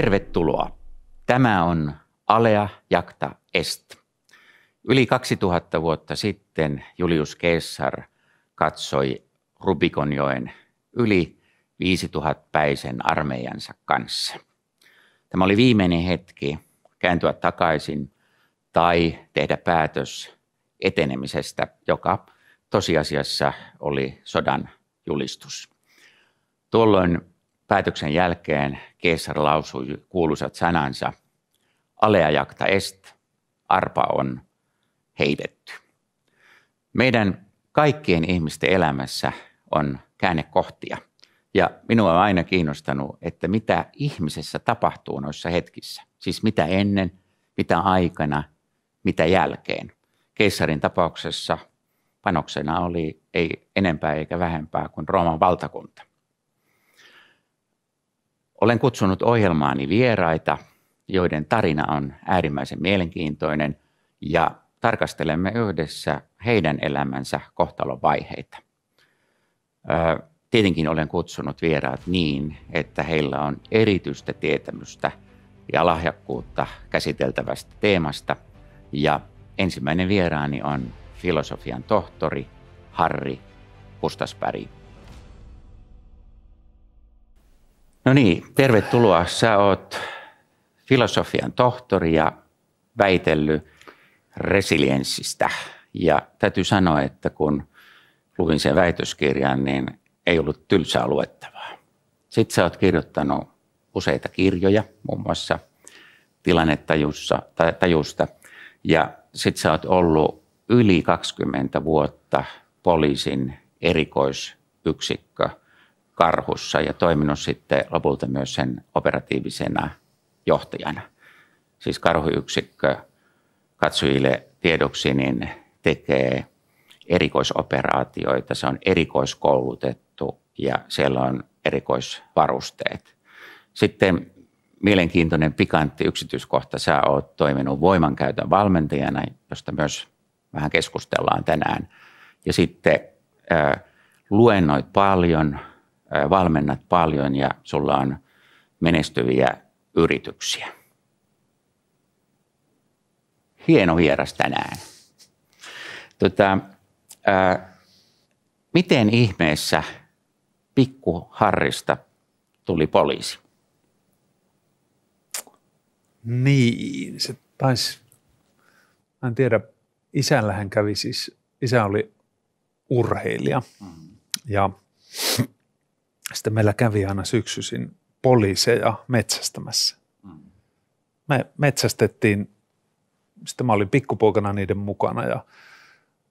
Tervetuloa. Tämä on Alea Jacta Est. Yli 2000 vuotta sitten Julius Caesar katsoi Rubikonjoen yli 5000 päisen armeijansa kanssa. Tämä oli viimeinen hetki kääntyä takaisin tai tehdä päätös etenemisestä, joka tosiasiassa oli sodan julistus. Tuolloin päätöksen jälkeen Keesar lausui kuuluisat sanansa, alea jacta est, arpa on heitetty. Meidän kaikkien ihmisten elämässä on käännekohtia. Ja minua on aina kiinnostanut, että mitä ihmisessä tapahtuu noissa hetkissä. Siis mitä ennen, mitä aikana, mitä jälkeen. Keisarin tapauksessa panoksena oli ei enempää eikä vähempää kuin Rooman valtakunta. Olen kutsunut ohjelmaani vieraita, joiden tarina on äärimmäisen mielenkiintoinen ja tarkastelemme yhdessä heidän elämänsä kohtalon vaiheita. Tietenkin olen kutsunut vieraat niin, että heillä on erityistä tietämystä ja lahjakkuutta käsiteltävästä teemasta. Ja ensimmäinen vieraani on filosofian tohtori Harri Kustaspäri. No niin, tervetuloa. Sä oot filosofian tohtori ja väitellyt resilienssistä. Ja täytyy sanoa, että kun luin sen väitöskirjan, niin ei ollut tylsää luettavaa. Sitten sä oot kirjoittanut useita kirjoja, muun muassa tilannetajusta. Ja sitten sä oot ollut yli 20 vuotta poliisin erikoisyksikkö Karhussa ja toiminut sitten lopulta myös sen operatiivisena johtajana. Siis karhuyksikkö katsojille tiedoksi niin tekee erikoisoperaatioita, se on erikoiskoulutettu ja siellä on erikoisvarusteet. Sitten mielenkiintoinen pikantti yksityiskohta, sä oot toiminut voimankäytön valmentajana, josta myös vähän keskustellaan tänään. Ja sitten äh, luennoit paljon, valmennat paljon ja sulla on menestyviä yrityksiä. Hieno vieras tänään. Tota, ää, miten ihmeessä pikku Harrista tuli poliisi? Niin, se taisi, mä en tiedä, isällähän kävi siis, isä oli urheilija mm. ja sitten meillä kävi aina syksyisin poliiseja metsästämässä. Me metsästettiin, sitten mä olin pikkupoikana niiden mukana ja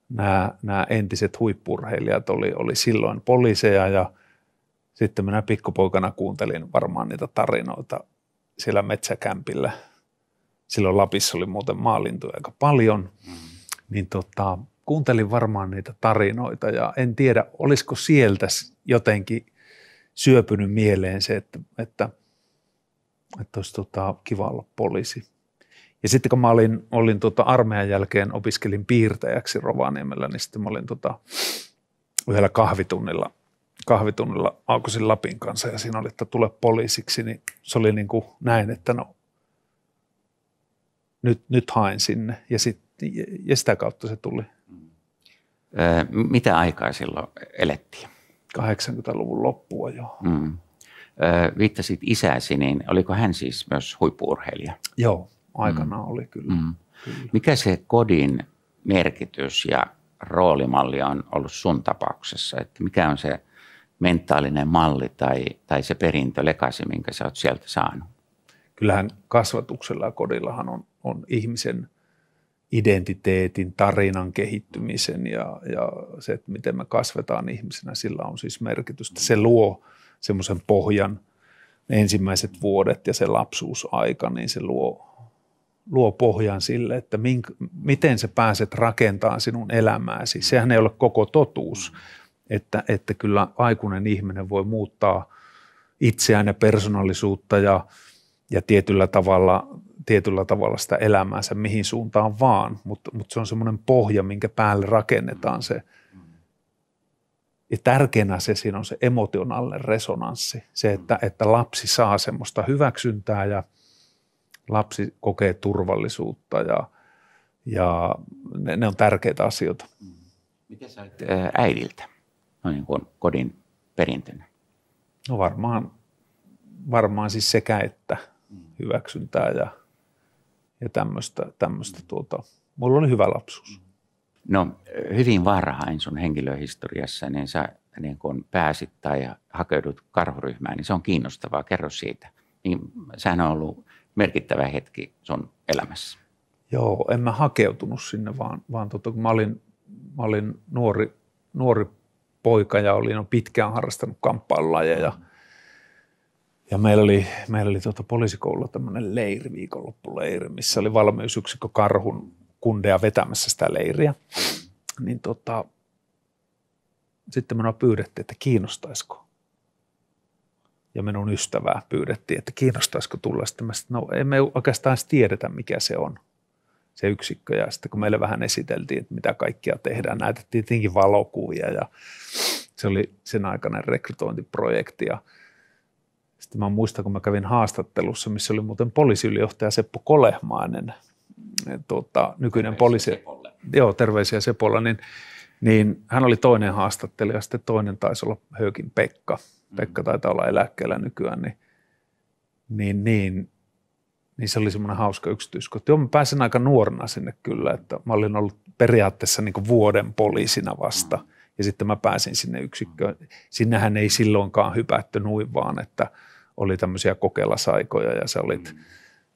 nämä, nämä entiset huippurheilijat oli, oli silloin poliiseja ja sitten minä pikkupoikana kuuntelin varmaan niitä tarinoita siellä metsäkämpillä. Silloin Lapissa oli muuten maalintuja aika paljon, mm. niin tota, kuuntelin varmaan niitä tarinoita ja en tiedä, olisiko sieltä jotenkin syöpynyt mieleen se, että, että, että olisi tota, kiva olla poliisi. Ja sitten kun mä olin, olin tota armeijan jälkeen, opiskelin piirtäjäksi Rovaniemellä, niin sitten mä olin tota, yhdellä kahvitunnilla, kahvitunnilla Aukosin Lapin kanssa ja siinä oli, että tule poliisiksi, niin se oli niin kuin näin, että no nyt, nyt haen sinne ja, sit, ja sitä kautta se tuli. Mitä aikaa silloin elettiin? 80-luvun loppua jo. Mm. Viittasit isäsi, niin oliko hän siis myös huippuurheilija? Joo, aikanaan mm. oli kyllä. Mm. kyllä. Mikä se kodin merkitys ja roolimalli on ollut sun tapauksessa? Että mikä on se mentaalinen malli tai, tai se perintö, lekasi, minkä sä oot sieltä saanut? Kyllähän kasvatuksella ja kodillahan on, on ihmisen identiteetin, tarinan kehittymisen ja, ja se, että miten me kasvetaan ihmisenä, sillä on siis merkitystä. Se luo semmoisen pohjan, ensimmäiset vuodet ja se lapsuusaika, niin se luo luo pohjan sille, että mink, miten sä pääset rakentamaan sinun elämääsi. Sehän ei ole koko totuus, että, että kyllä aikuinen ihminen voi muuttaa itseään ja persoonallisuutta ja, ja tietyllä, tavalla, tietyllä tavalla sitä elämäänsä mihin suuntaan vaan, mutta, mutta se on semmoinen pohja, minkä päälle rakennetaan se, ja tärkeänä se siinä on se emotionaalinen resonanssi. Se, että, että lapsi saa semmoista hyväksyntää ja lapsi kokee turvallisuutta ja, ja ne, ne on tärkeitä asioita. Miten sä olet äidiltä, no niin kuin kodin perintönä? No varmaan, varmaan siis sekä että hyväksyntää ja, ja tämmöistä, tämmöistä tuota, mulla oli hyvä lapsuus. No hyvin varhain sun henkilöhistoriassa, niin sä niin kun pääsit tai hakeudut karhuryhmään, niin se on kiinnostavaa. Kerro siitä. Niin, sehän on ollut merkittävä hetki sun elämässä. Joo, en mä hakeutunut sinne, vaan, vaan tota, kun mä olin, mä olin nuori, nuori poika ja olin jo pitkään harrastanut kamppailulajeja. Ja meillä oli, meillä oli tuota poliisikoululla tämmöinen leiri, viikonloppuleiri, missä oli valmiusyksikkö Karhun kundeja vetämässä sitä leiriä. Niin tota, sitten minua pyydettiin, että kiinnostaisiko. Ja minun ystävää pyydettiin, että kiinnostaisiko tulla. Sitten mä sitten, no emme oikeastaan tiedetä, mikä se on se yksikkö. Ja sitten kun meille vähän esiteltiin, että mitä kaikkia tehdään, näytettiin tietenkin valokuvia ja se oli sen aikainen rekrytointiprojekti. Ja sitten mä muistan, kun mä kävin haastattelussa, missä oli muuten poliisiylijohtaja Seppo Kolehmainen, tuota, nykyinen poliisi. Sepolle. Joo, terveisiä Sepolla, niin, niin hän oli toinen haastattelija, sitten toinen taisi olla Höökin Pekka. Pekka taitaa olla eläkkeellä nykyään, niin, niin, niin, niin se oli semmoinen hauska yksityiskohta. Joo, mä pääsin aika nuorena sinne kyllä, että mä olin ollut periaatteessa niin vuoden poliisina vasta. Mm. Ja sitten mä pääsin sinne yksikköön. Sinnehän ei silloinkaan hypätty nuin vaan, että oli tämmöisiä kokeilasaikoja ja sä olit, mm.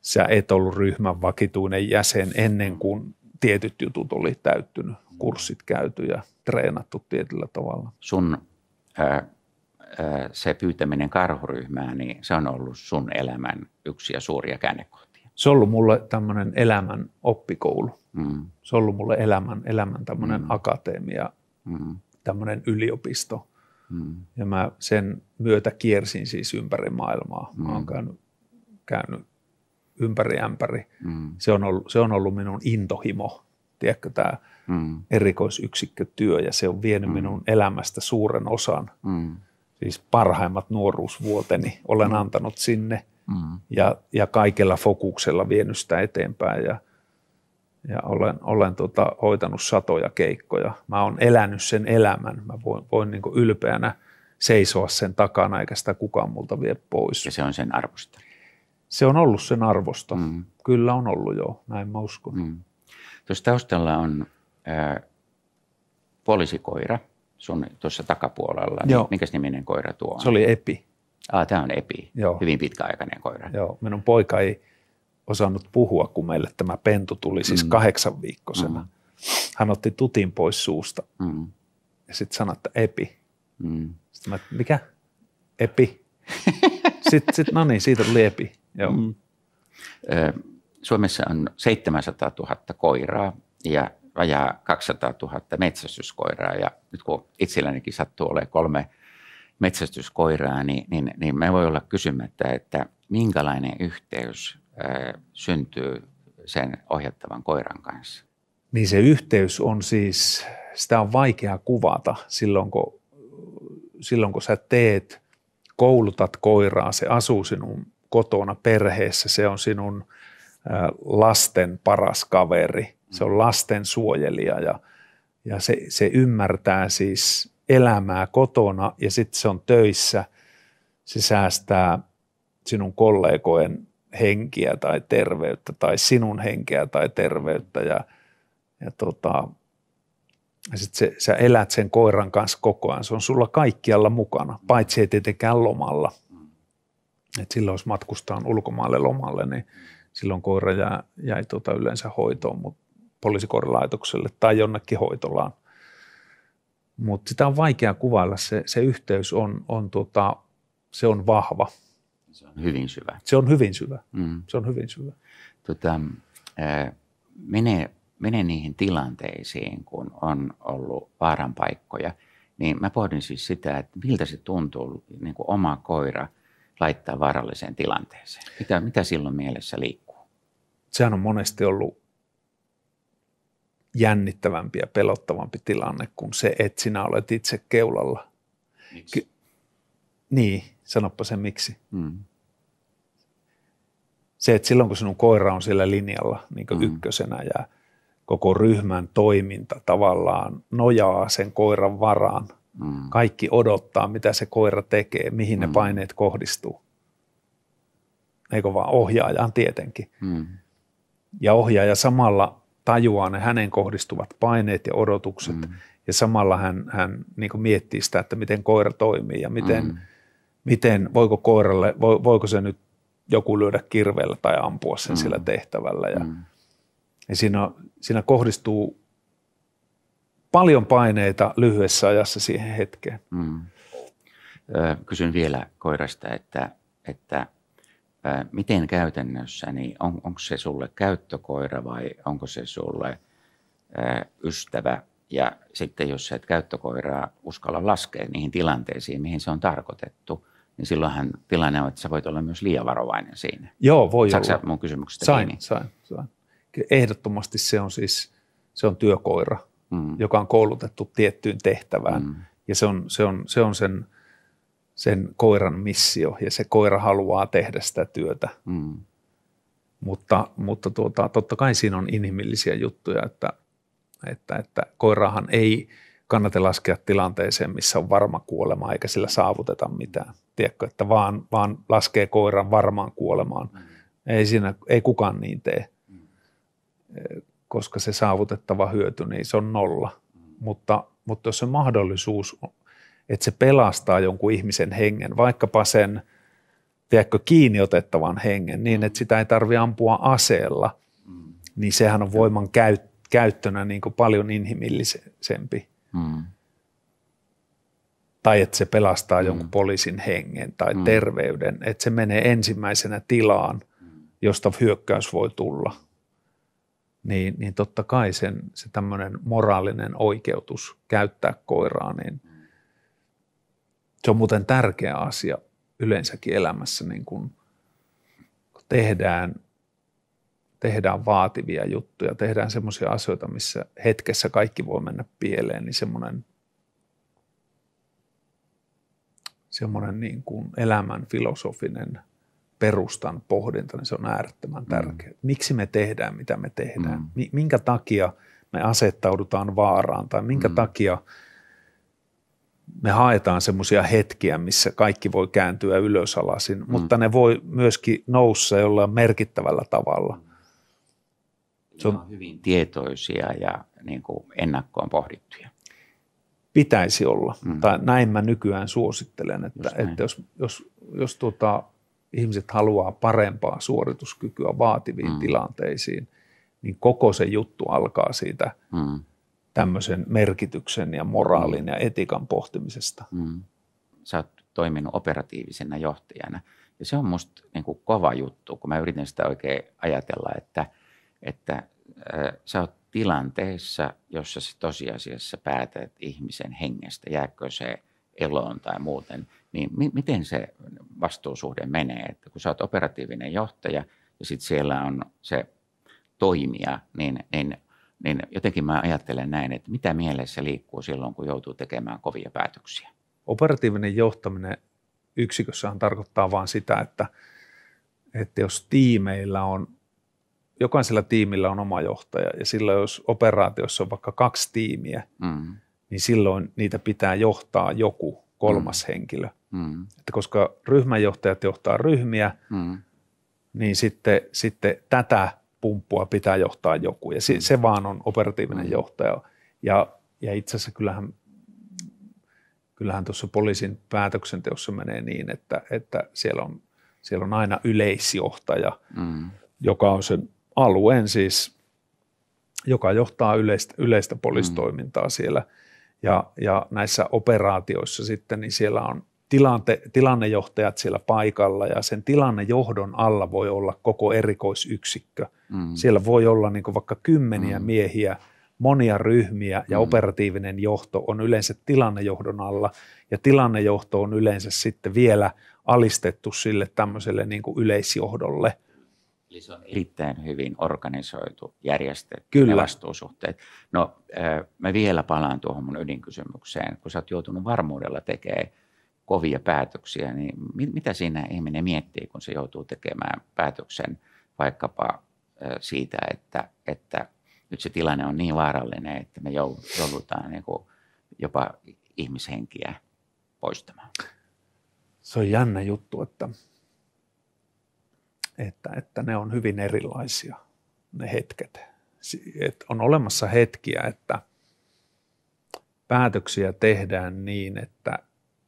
sä et ollut ryhmän vakituinen jäsen ennen kuin tietyt jutut oli täyttynyt, kurssit käyty ja treenattu tietyllä tavalla. Sun ää, se pyytäminen karhuryhmään, niin se on ollut sun elämän yksi ja suuria käännekohtia. Se on ollut mulle tämmöinen elämän oppikoulu. Mm. Se on ollut mulle elämän, elämän tämmöinen mm. akateemia, mm. tämmöinen yliopisto. Mm. Ja mä sen myötä kiersin siis ympäri maailmaa. Mm. Mä oon mm. käynyt, käynyt ympäri ämpäri. Mm. Se, on ollut, se on ollut minun intohimo, tiedätkö, tämä mm. erikoisyksikkötyö, ja se on vienyt mm. minun elämästä suuren osan. Mm siis parhaimmat nuoruusvuoteni olen mm. antanut sinne mm. ja, ja kaikella fokuksella vienyt sitä eteenpäin ja, ja olen, olen tota, hoitanut satoja keikkoja. Mä oon elänyt sen elämän. Mä voin, voin niin ylpeänä seisoa sen takana, eikä sitä kukaan multa vie pois. Ja se on sen arvosta. Se on ollut sen arvosta. Mm. Kyllä on ollut jo, näin mä uskon. Mm. Tuossa taustalla on äh, poliisikoira – sun tuossa takapuolella. Niin Joo. Minkäs niminen koira tuo on? Se oli Epi. Ah, tämä on Epi. Joo. Hyvin pitkäaikainen koira. Joo, minun poika ei osannut puhua, kun meille tämä pentu tuli siis mm. kahdeksan viikkosena. Mm. Hän otti tutin pois suusta mm. ja sitten sanoi, että Epi. Mm. Sitten mä, mikä? Epi. sitten, sit, no niin, siitä tuli Epi. Joo. Mm. Suomessa on 700 000 koiraa ja vajaa 200 000 metsästyskoiraa ja nyt kun itsellänikin sattuu olemaan kolme metsästyskoiraa, niin, niin, niin me voi olla kysymättä, että minkälainen yhteys syntyy sen ohjattavan koiran kanssa? Niin se yhteys on siis, sitä on vaikea kuvata silloin kun, silloin kun sä teet, koulutat koiraa, se asuu sinun kotona perheessä, se on sinun lasten paras kaveri, se on lastensuojelija ja, ja se, se ymmärtää siis elämää kotona ja sitten se on töissä. Se säästää sinun kollegojen henkiä tai terveyttä tai sinun henkeä tai terveyttä ja, ja tota, ja sit se, sä elät sen koiran kanssa koko ajan. Se on sulla kaikkialla mukana, paitsi ei tietenkään lomalla. Et silloin jos matkustaan ulkomaalle lomalle, niin silloin koira jäi, jäi tota yleensä hoitoon, mutta poliisikoirilaitokselle tai jonnekin hoitolaan. Mutta sitä on vaikea kuvailla. Se, se yhteys on, on, tota, se on vahva. Se on hyvin syvä. Se on hyvin syvä. Mm. Se on hyvin syvä. Tota, äh, mene, mene niihin tilanteisiin, kun on ollut vaaran paikkoja, niin mä pohdin siis sitä, että miltä se tuntuu niin kuin oma koira laittaa vaaralliseen tilanteeseen. Mitä, mitä silloin mielessä liikkuu? Sehän on monesti ollut jännittävämpi ja pelottavampi tilanne kuin se, että sinä olet itse keulalla. Miksi? Ky- niin, sanoppa sen miksi. Mm. Se, että silloin kun sinun koira on siellä linjalla niin Mm. ykkösenä ja koko ryhmän toiminta tavallaan nojaa sen koiran varaan. Mm. Kaikki odottaa, mitä se koira tekee, mihin ne Mm. paineet kohdistuu. Eikö vaan ohjaajaan tietenkin. Mm. Ja ohjaaja samalla tajuaa ne hänen kohdistuvat paineet ja odotukset. Mm. Ja samalla hän, hän niin miettii sitä, että miten koira toimii ja miten, Mm. Miten voiko koiralle, vo- voiko se nyt joku lyödä kirveellä tai ampua sen Mm. sillä tehtävällä. Ja, Mm. ja siinä, siinä kohdistuu paljon paineita lyhyessä ajassa siihen hetkeen. Mm. Kysyn vielä koirasta, että, että miten käytännössä, niin on, onko se sulle käyttökoira vai onko se sulle ystävä? Ja sitten jos et käyttökoiraa uskalla laskea niihin tilanteisiin, mihin se on tarkoitettu, niin silloinhan tilanne on, että sä voit olla myös liian varovainen siinä. Joo, voi Saatko olla. mun kysymyksestä Sain, kiinni? sain, sain. Ehdottomasti se on siis se on työkoira, Mm. joka on koulutettu tiettyyn tehtävään. Mm. Ja se on, se on, se on sen, sen koiran missio ja se koira haluaa tehdä sitä työtä. Mm. Mutta, mutta tuota, totta kai siinä on inhimillisiä juttuja, että, että, että koirahan ei kannata laskea tilanteeseen, missä on varma kuolema eikä sillä saavuteta mitään. Tiedätkö, että vaan, vaan laskee koiran varmaan kuolemaan. Ei, siinä, ei kukaan niin tee, koska se saavutettava hyöty, niin se on nolla. Mutta, mutta jos se mahdollisuus, on, että se pelastaa jonkun ihmisen hengen, vaikkapa sen, tiedätkö, kiinni otettavan hengen, niin että sitä ei tarvitse ampua aseella, Mm. niin sehän on voiman käyt, käyttönä niin kuin paljon inhimillisempi. Mm. Tai että se pelastaa Mm. jonkun poliisin hengen tai Mm. terveyden, että se menee ensimmäisenä tilaan, josta hyökkäys voi tulla. Niin, niin totta kai sen, se tämmöinen moraalinen oikeutus käyttää koiraa, niin se on muuten tärkeä asia yleensäkin elämässä, niin kun tehdään, tehdään vaativia juttuja, tehdään semmoisia asioita, missä hetkessä kaikki voi mennä pieleen, niin semmoinen, semmoinen niin kuin elämän filosofinen perustan pohdinta, niin se on äärettömän tärkeää. Miksi me tehdään, mitä me tehdään? Mm. Mi- Minkä takia me asettaudutaan vaaraan tai minkä Mm. takia me haetaan semmoisia hetkiä, missä kaikki voi kääntyä ylösalasin, mm. mutta ne voi myöskin noussa jollain merkittävällä tavalla. Se on hyvin tietoisia ja niin kuin ennakkoon pohdittuja. Pitäisi olla, Mm. mm. tai näin mä nykyään suosittelen, että, että jos, jos, jos tuota, ihmiset haluaa parempaa suorituskykyä vaativiin Mm. mm. tilanteisiin, niin koko se juttu alkaa siitä Mm. tämmöisen merkityksen ja moraalin ja etikan pohtimisesta. Mm. Sä oot toiminut operatiivisena johtajana. Ja se on musta niin kuin kova juttu, kun mä yritän sitä oikein ajatella, että, että sä oot tilanteessa, jossa sä tosiasiassa päätät ihmisen hengestä, jääkö se eloon tai muuten, niin mi- miten se vastuusuhde menee, että kun sä oot operatiivinen johtaja ja sitten siellä on se toimija, niin, niin, niin jotenkin mä ajattelen näin, että mitä mielessä liikkuu silloin, kun joutuu tekemään kovia päätöksiä. Operatiivinen johtaminen yksikössähän tarkoittaa vain sitä, että, että jos tiimeillä on, jokaisella tiimillä on oma johtaja ja silloin jos operaatiossa on vaikka kaksi tiimiä, Mm, niin silloin niitä pitää johtaa joku kolmas mm. henkilö. mm, Että koska ryhmänjohtajat johtaa ryhmiä, mm, niin sitten, sitten tätä pumppua pitää johtaa joku. Ja se, se vaan on operatiivinen Mm. johtaja. Ja, ja itse asiassa kyllähän, kyllähän tuossa poliisin päätöksenteossa menee niin, että, että siellä, on, siellä on aina yleisjohtaja, mm, joka on sen alueen siis, joka johtaa yleistä, yleistä poliisitoimintaa siellä. Ja, ja näissä operaatioissa sitten, niin siellä on tilante, tilannejohtajat siellä paikalla ja sen tilannejohdon alla voi olla koko erikoisyksikkö. mm, Siellä voi olla niin vaikka kymmeniä Mm. miehiä, monia ryhmiä ja Mm. operatiivinen johto on yleensä tilannejohdon alla ja tilannejohto on yleensä sitten vielä alistettu sille tämmöiselle niin kuin yleisjohdolle. Eli se on erittäin hyvin organisoitu, järjestetty Kyllä. ne vastuusuhteet. No mä vielä palaan tuohon mun ydinkysymykseen. Kun sä oot joutunut varmuudella tekemään kovia päätöksiä, niin mitä siinä ihminen miettii, kun se joutuu tekemään päätöksen vaikkapa siitä, että, että nyt se tilanne on niin vaarallinen, että me joudutaan niin kuin jopa ihmishenkiä poistamaan. Se on jännä juttu, että, että, että ne on hyvin erilaisia, ne hetket. Et on olemassa hetkiä, että päätöksiä tehdään niin, että,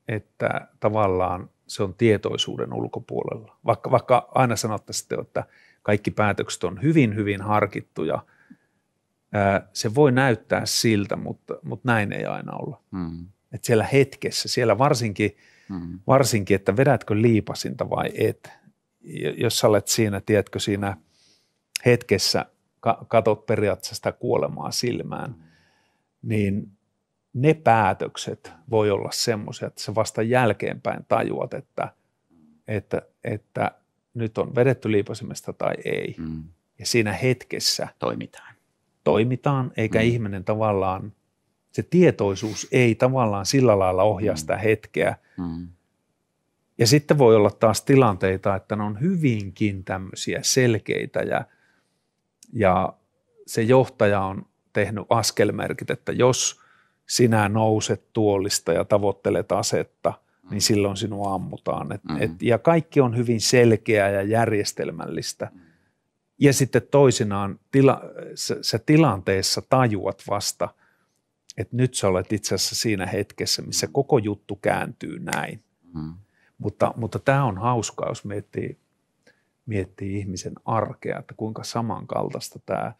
että tavallaan se on tietoisuuden ulkopuolella. Vaikka, vaikka aina sanottaisiin, että kaikki päätökset on hyvin, hyvin harkittuja – se voi näyttää siltä, mutta, mutta näin ei aina olla. Mm. Et siellä hetkessä, siellä varsinkin, mm. varsinkin, että vedätkö liipasinta vai et. Jos sä olet siinä, tiedätkö, siinä hetkessä, katot periaatteessa sitä kuolemaa silmään, niin ne päätökset voi olla semmoisia, että sä vasta jälkeenpäin tajuat, että, että, että nyt on vedetty liipasimesta tai ei. Mm. Ja siinä hetkessä toimitaan toimitaan, eikä mm. ihminen tavallaan, se tietoisuus ei tavallaan sillä lailla ohjaa mm. sitä hetkeä. Mm. Ja sitten voi olla taas tilanteita, että ne on hyvinkin tämmöisiä selkeitä ja, ja se johtaja on tehnyt askelmerkit, että jos sinä nouset tuolista ja tavoittelet asetta, mm. niin silloin sinua ammutaan. Et, mm. et, ja kaikki on hyvin selkeää ja järjestelmällistä. Mm ja sitten toisinaan tila, sä, sä tilanteessa tajuat vasta, että nyt sä olet itse asiassa siinä hetkessä, missä koko juttu kääntyy näin. Mm. Mutta, mutta tämä on hauskaa, jos miettii, miettii ihmisen arkea, että kuinka samankaltaista tämä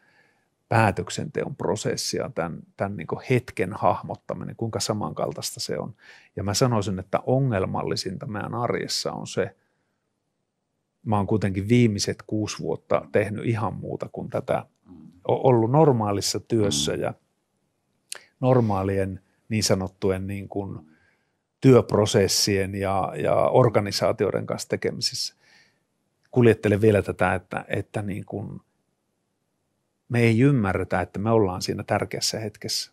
päätöksenteon prosessi ja tämän, tämän niin hetken hahmottaminen, kuinka samankaltaista se on. Ja mä sanoisin, että ongelmallisinta meidän arjessa on se – mä oon kuitenkin viimeiset kuusi vuotta tehnyt ihan muuta kuin tätä. ollut normaalissa työssä ja normaalien niin sanottujen niin kuin työprosessien ja, ja organisaatioiden kanssa tekemisissä. Kuljettelen vielä tätä, että, että niin kuin me ei ymmärretä, että me ollaan siinä tärkeässä hetkessä.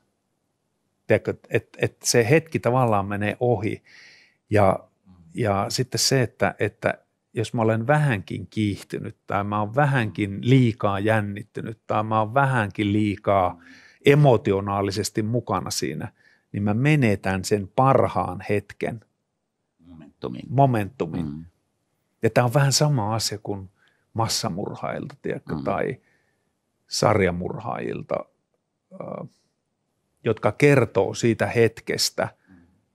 Tiedätkö, että, että se hetki tavallaan menee ohi ja, ja sitten se, että, että jos mä olen vähänkin kiihtynyt tai mä oon vähänkin liikaa jännittynyt tai mä oon vähänkin liikaa emotionaalisesti mukana siinä, niin mä menetän sen parhaan hetken. Momentumin. Momentumin. Mm. Ja tämä on vähän sama asia kuin massamurhailta, tiedätkö, mm. tai sarjamurhaajilta, jotka kertoo siitä hetkestä,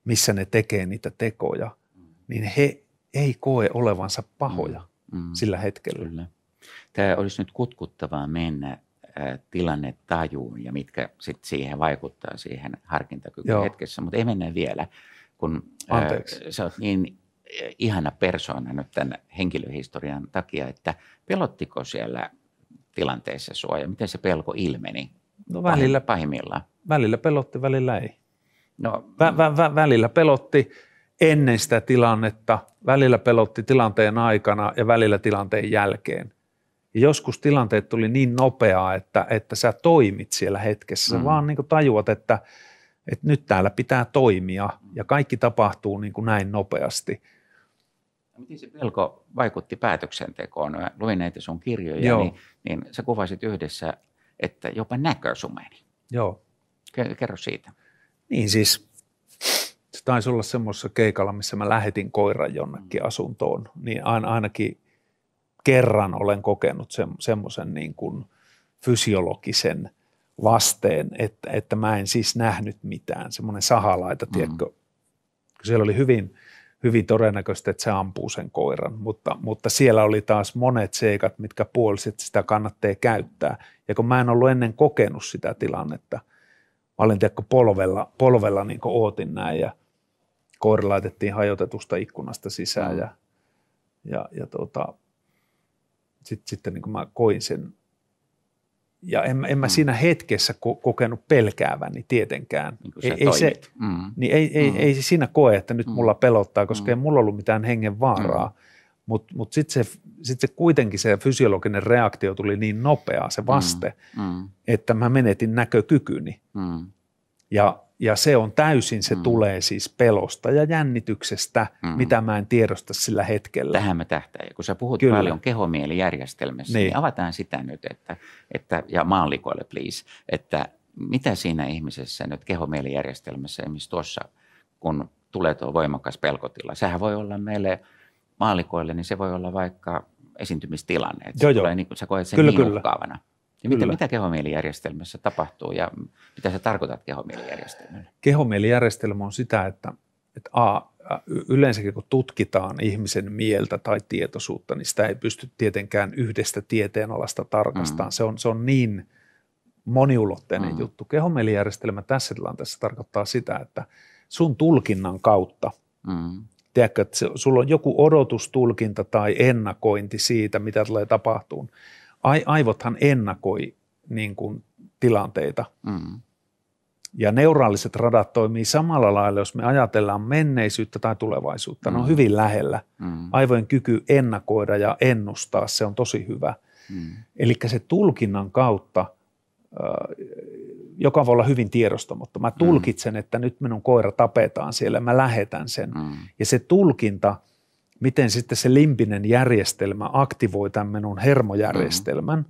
missä ne tekee niitä tekoja, niin he ei koe olevansa pahoja mm, mm, sillä hetkellä. Kyllä. Tämä olisi nyt kutkuttavaa mennä tilanne tajuun ja mitkä sit siihen vaikuttaa siihen harkintakykyyn hetkessä, mutta ei mennä vielä, kun Anteeksi. sä oot niin ihana persoona nyt tämän henkilöhistorian takia, että pelottiko siellä tilanteessa sua ja miten se pelko ilmeni no välillä, pahimmillaan? Välillä pelotti, välillä ei. No, vä, vä, vä, välillä pelotti ennen sitä tilannetta, välillä pelotti tilanteen aikana ja välillä tilanteen jälkeen. Ja joskus tilanteet tuli niin nopeaa, että, että sä toimit siellä hetkessä. Sä mm. vaan niin tajuat, että, että nyt täällä pitää toimia ja kaikki tapahtuu niin kuin näin nopeasti. Miten se pelko vaikutti päätöksentekoon? Mä luin näitä sun kirjoja, Joo. Niin, niin sä kuvasit yhdessä, että jopa näkö sumeni. Joo. Kerro siitä. Niin siis se taisi olla semmoisessa keikalla, missä mä lähetin koiran jonnekin asuntoon, niin ainakin kerran olen kokenut se, semmoisen niin kuin fysiologisen vasteen, että, että mä en siis nähnyt mitään, semmoinen sahalaita, mm. tiedätkö, siellä oli hyvin, hyvin todennäköistä, että se ampuu sen koiran, mutta, mutta siellä oli taas monet seikat, mitkä puoliset että sitä kannattaa käyttää. Ja kun mä en ollut ennen kokenut sitä tilannetta, mä olin tiedätkö, polvella, polvella niin ootin näin ja koiri laitettiin hajotetusta ikkunasta sisään mm. ja, ja, ja tota, sit, sitten niin mä koin sen ja en, en mä mm. siinä hetkessä ko- kokenut pelkääväni tietenkään. Niin ei, ei, se, mm. niin ei, ei, mm. ei se siinä koe, että nyt mm. mulla pelottaa, koska mm. ei mulla ollut mitään hengen vaaraa. Mm. Mutta mut sitten se sitten se kuitenkin se fysiologinen reaktio tuli niin nopea, se vaste, mm, mm. että mä menetin näkökykyni. Mm. Ja, ja se on täysin, se mm. tulee siis pelosta ja jännityksestä, mm. mitä mä en tiedosta sillä hetkellä. Tähän mä tähtäin. Kun sä puhut Kyllä. paljon kehomielijärjestelmässä, niin. niin avataan sitä nyt, että, että ja maallikoille please, että mitä siinä ihmisessä nyt kehomielijärjestelmässä, esimerkiksi tuossa, kun tulee tuo voimakas pelkotila, sehän voi olla meille maalikoille, niin se voi olla vaikka esiintymistilanne, että joo, se tulee, niin sä koet sen kyllä, niin kyllä. uhkaavana. Ja mitä, mitä kehomielijärjestelmässä tapahtuu ja mitä sä tarkoitat kehomielijärjestelmällä? Kehomielijärjestelmä on sitä, että, että A, yleensäkin kun tutkitaan ihmisen mieltä tai tietoisuutta, niin sitä ei pysty tietenkään yhdestä tieteenalasta tarkastamaan. Mm. Se, on, se on niin moniulotteinen mm. juttu. Kehomielijärjestelmä tässä tilanteessa tarkoittaa sitä, että sun tulkinnan kautta, mm. tiedätkö, että sulla on joku odotustulkinta tai ennakointi siitä, mitä tulee tapahtumaan – aivothan ennakoi niin kuin, tilanteita. Mm. Ja neuraaliset radat toimii samalla lailla, jos me ajatellaan menneisyyttä tai tulevaisuutta. Mm. Ne on mm. hyvin lähellä. Mm. Aivojen kyky ennakoida ja ennustaa, se on tosi hyvä. Mm. Eli se tulkinnan kautta, joka voi olla hyvin tiedostamatta. Mä mm. tulkitsen, mm. että nyt minun koira tapetaan siellä, mä lähetän sen. Mm. Ja se tulkinta – miten sitten se limpinen järjestelmä aktivoi tämän minun hermojärjestelmän. Mm.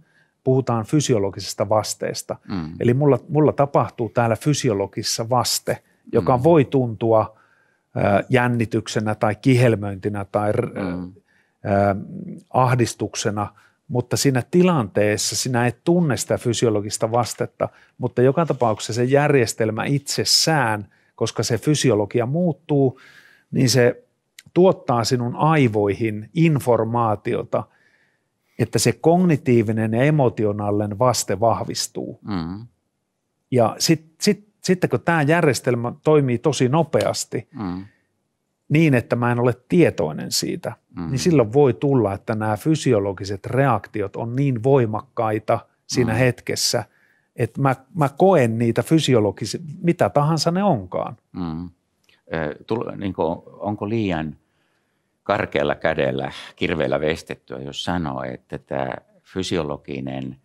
Puhutaan fysiologisesta vasteesta. Mm. Eli mulla, mulla tapahtuu täällä fysiologisessa vaste, joka mm. voi tuntua äh, jännityksenä tai kihelmöintinä tai mm. äh, ahdistuksena, mutta siinä tilanteessa sinä et tunne sitä fysiologista vastetta, mutta joka tapauksessa se järjestelmä itsessään, koska se fysiologia muuttuu, niin se tuottaa sinun aivoihin informaatiota, että se kognitiivinen ja emotionaalinen vaste vahvistuu. Mm. Ja sitten sit, sitten kun tämä järjestelmä toimii tosi nopeasti, mm. niin että mä en ole tietoinen siitä, mm. niin silloin voi tulla, että nämä fysiologiset reaktiot on niin voimakkaita siinä mm. hetkessä, että mä, mä koen niitä fysiologisia, mitä tahansa ne onkaan. Mm. Tul, niin kuin, onko liian karkealla kädellä kirveellä vestettyä, jos sanoo, että tämä fysiologinen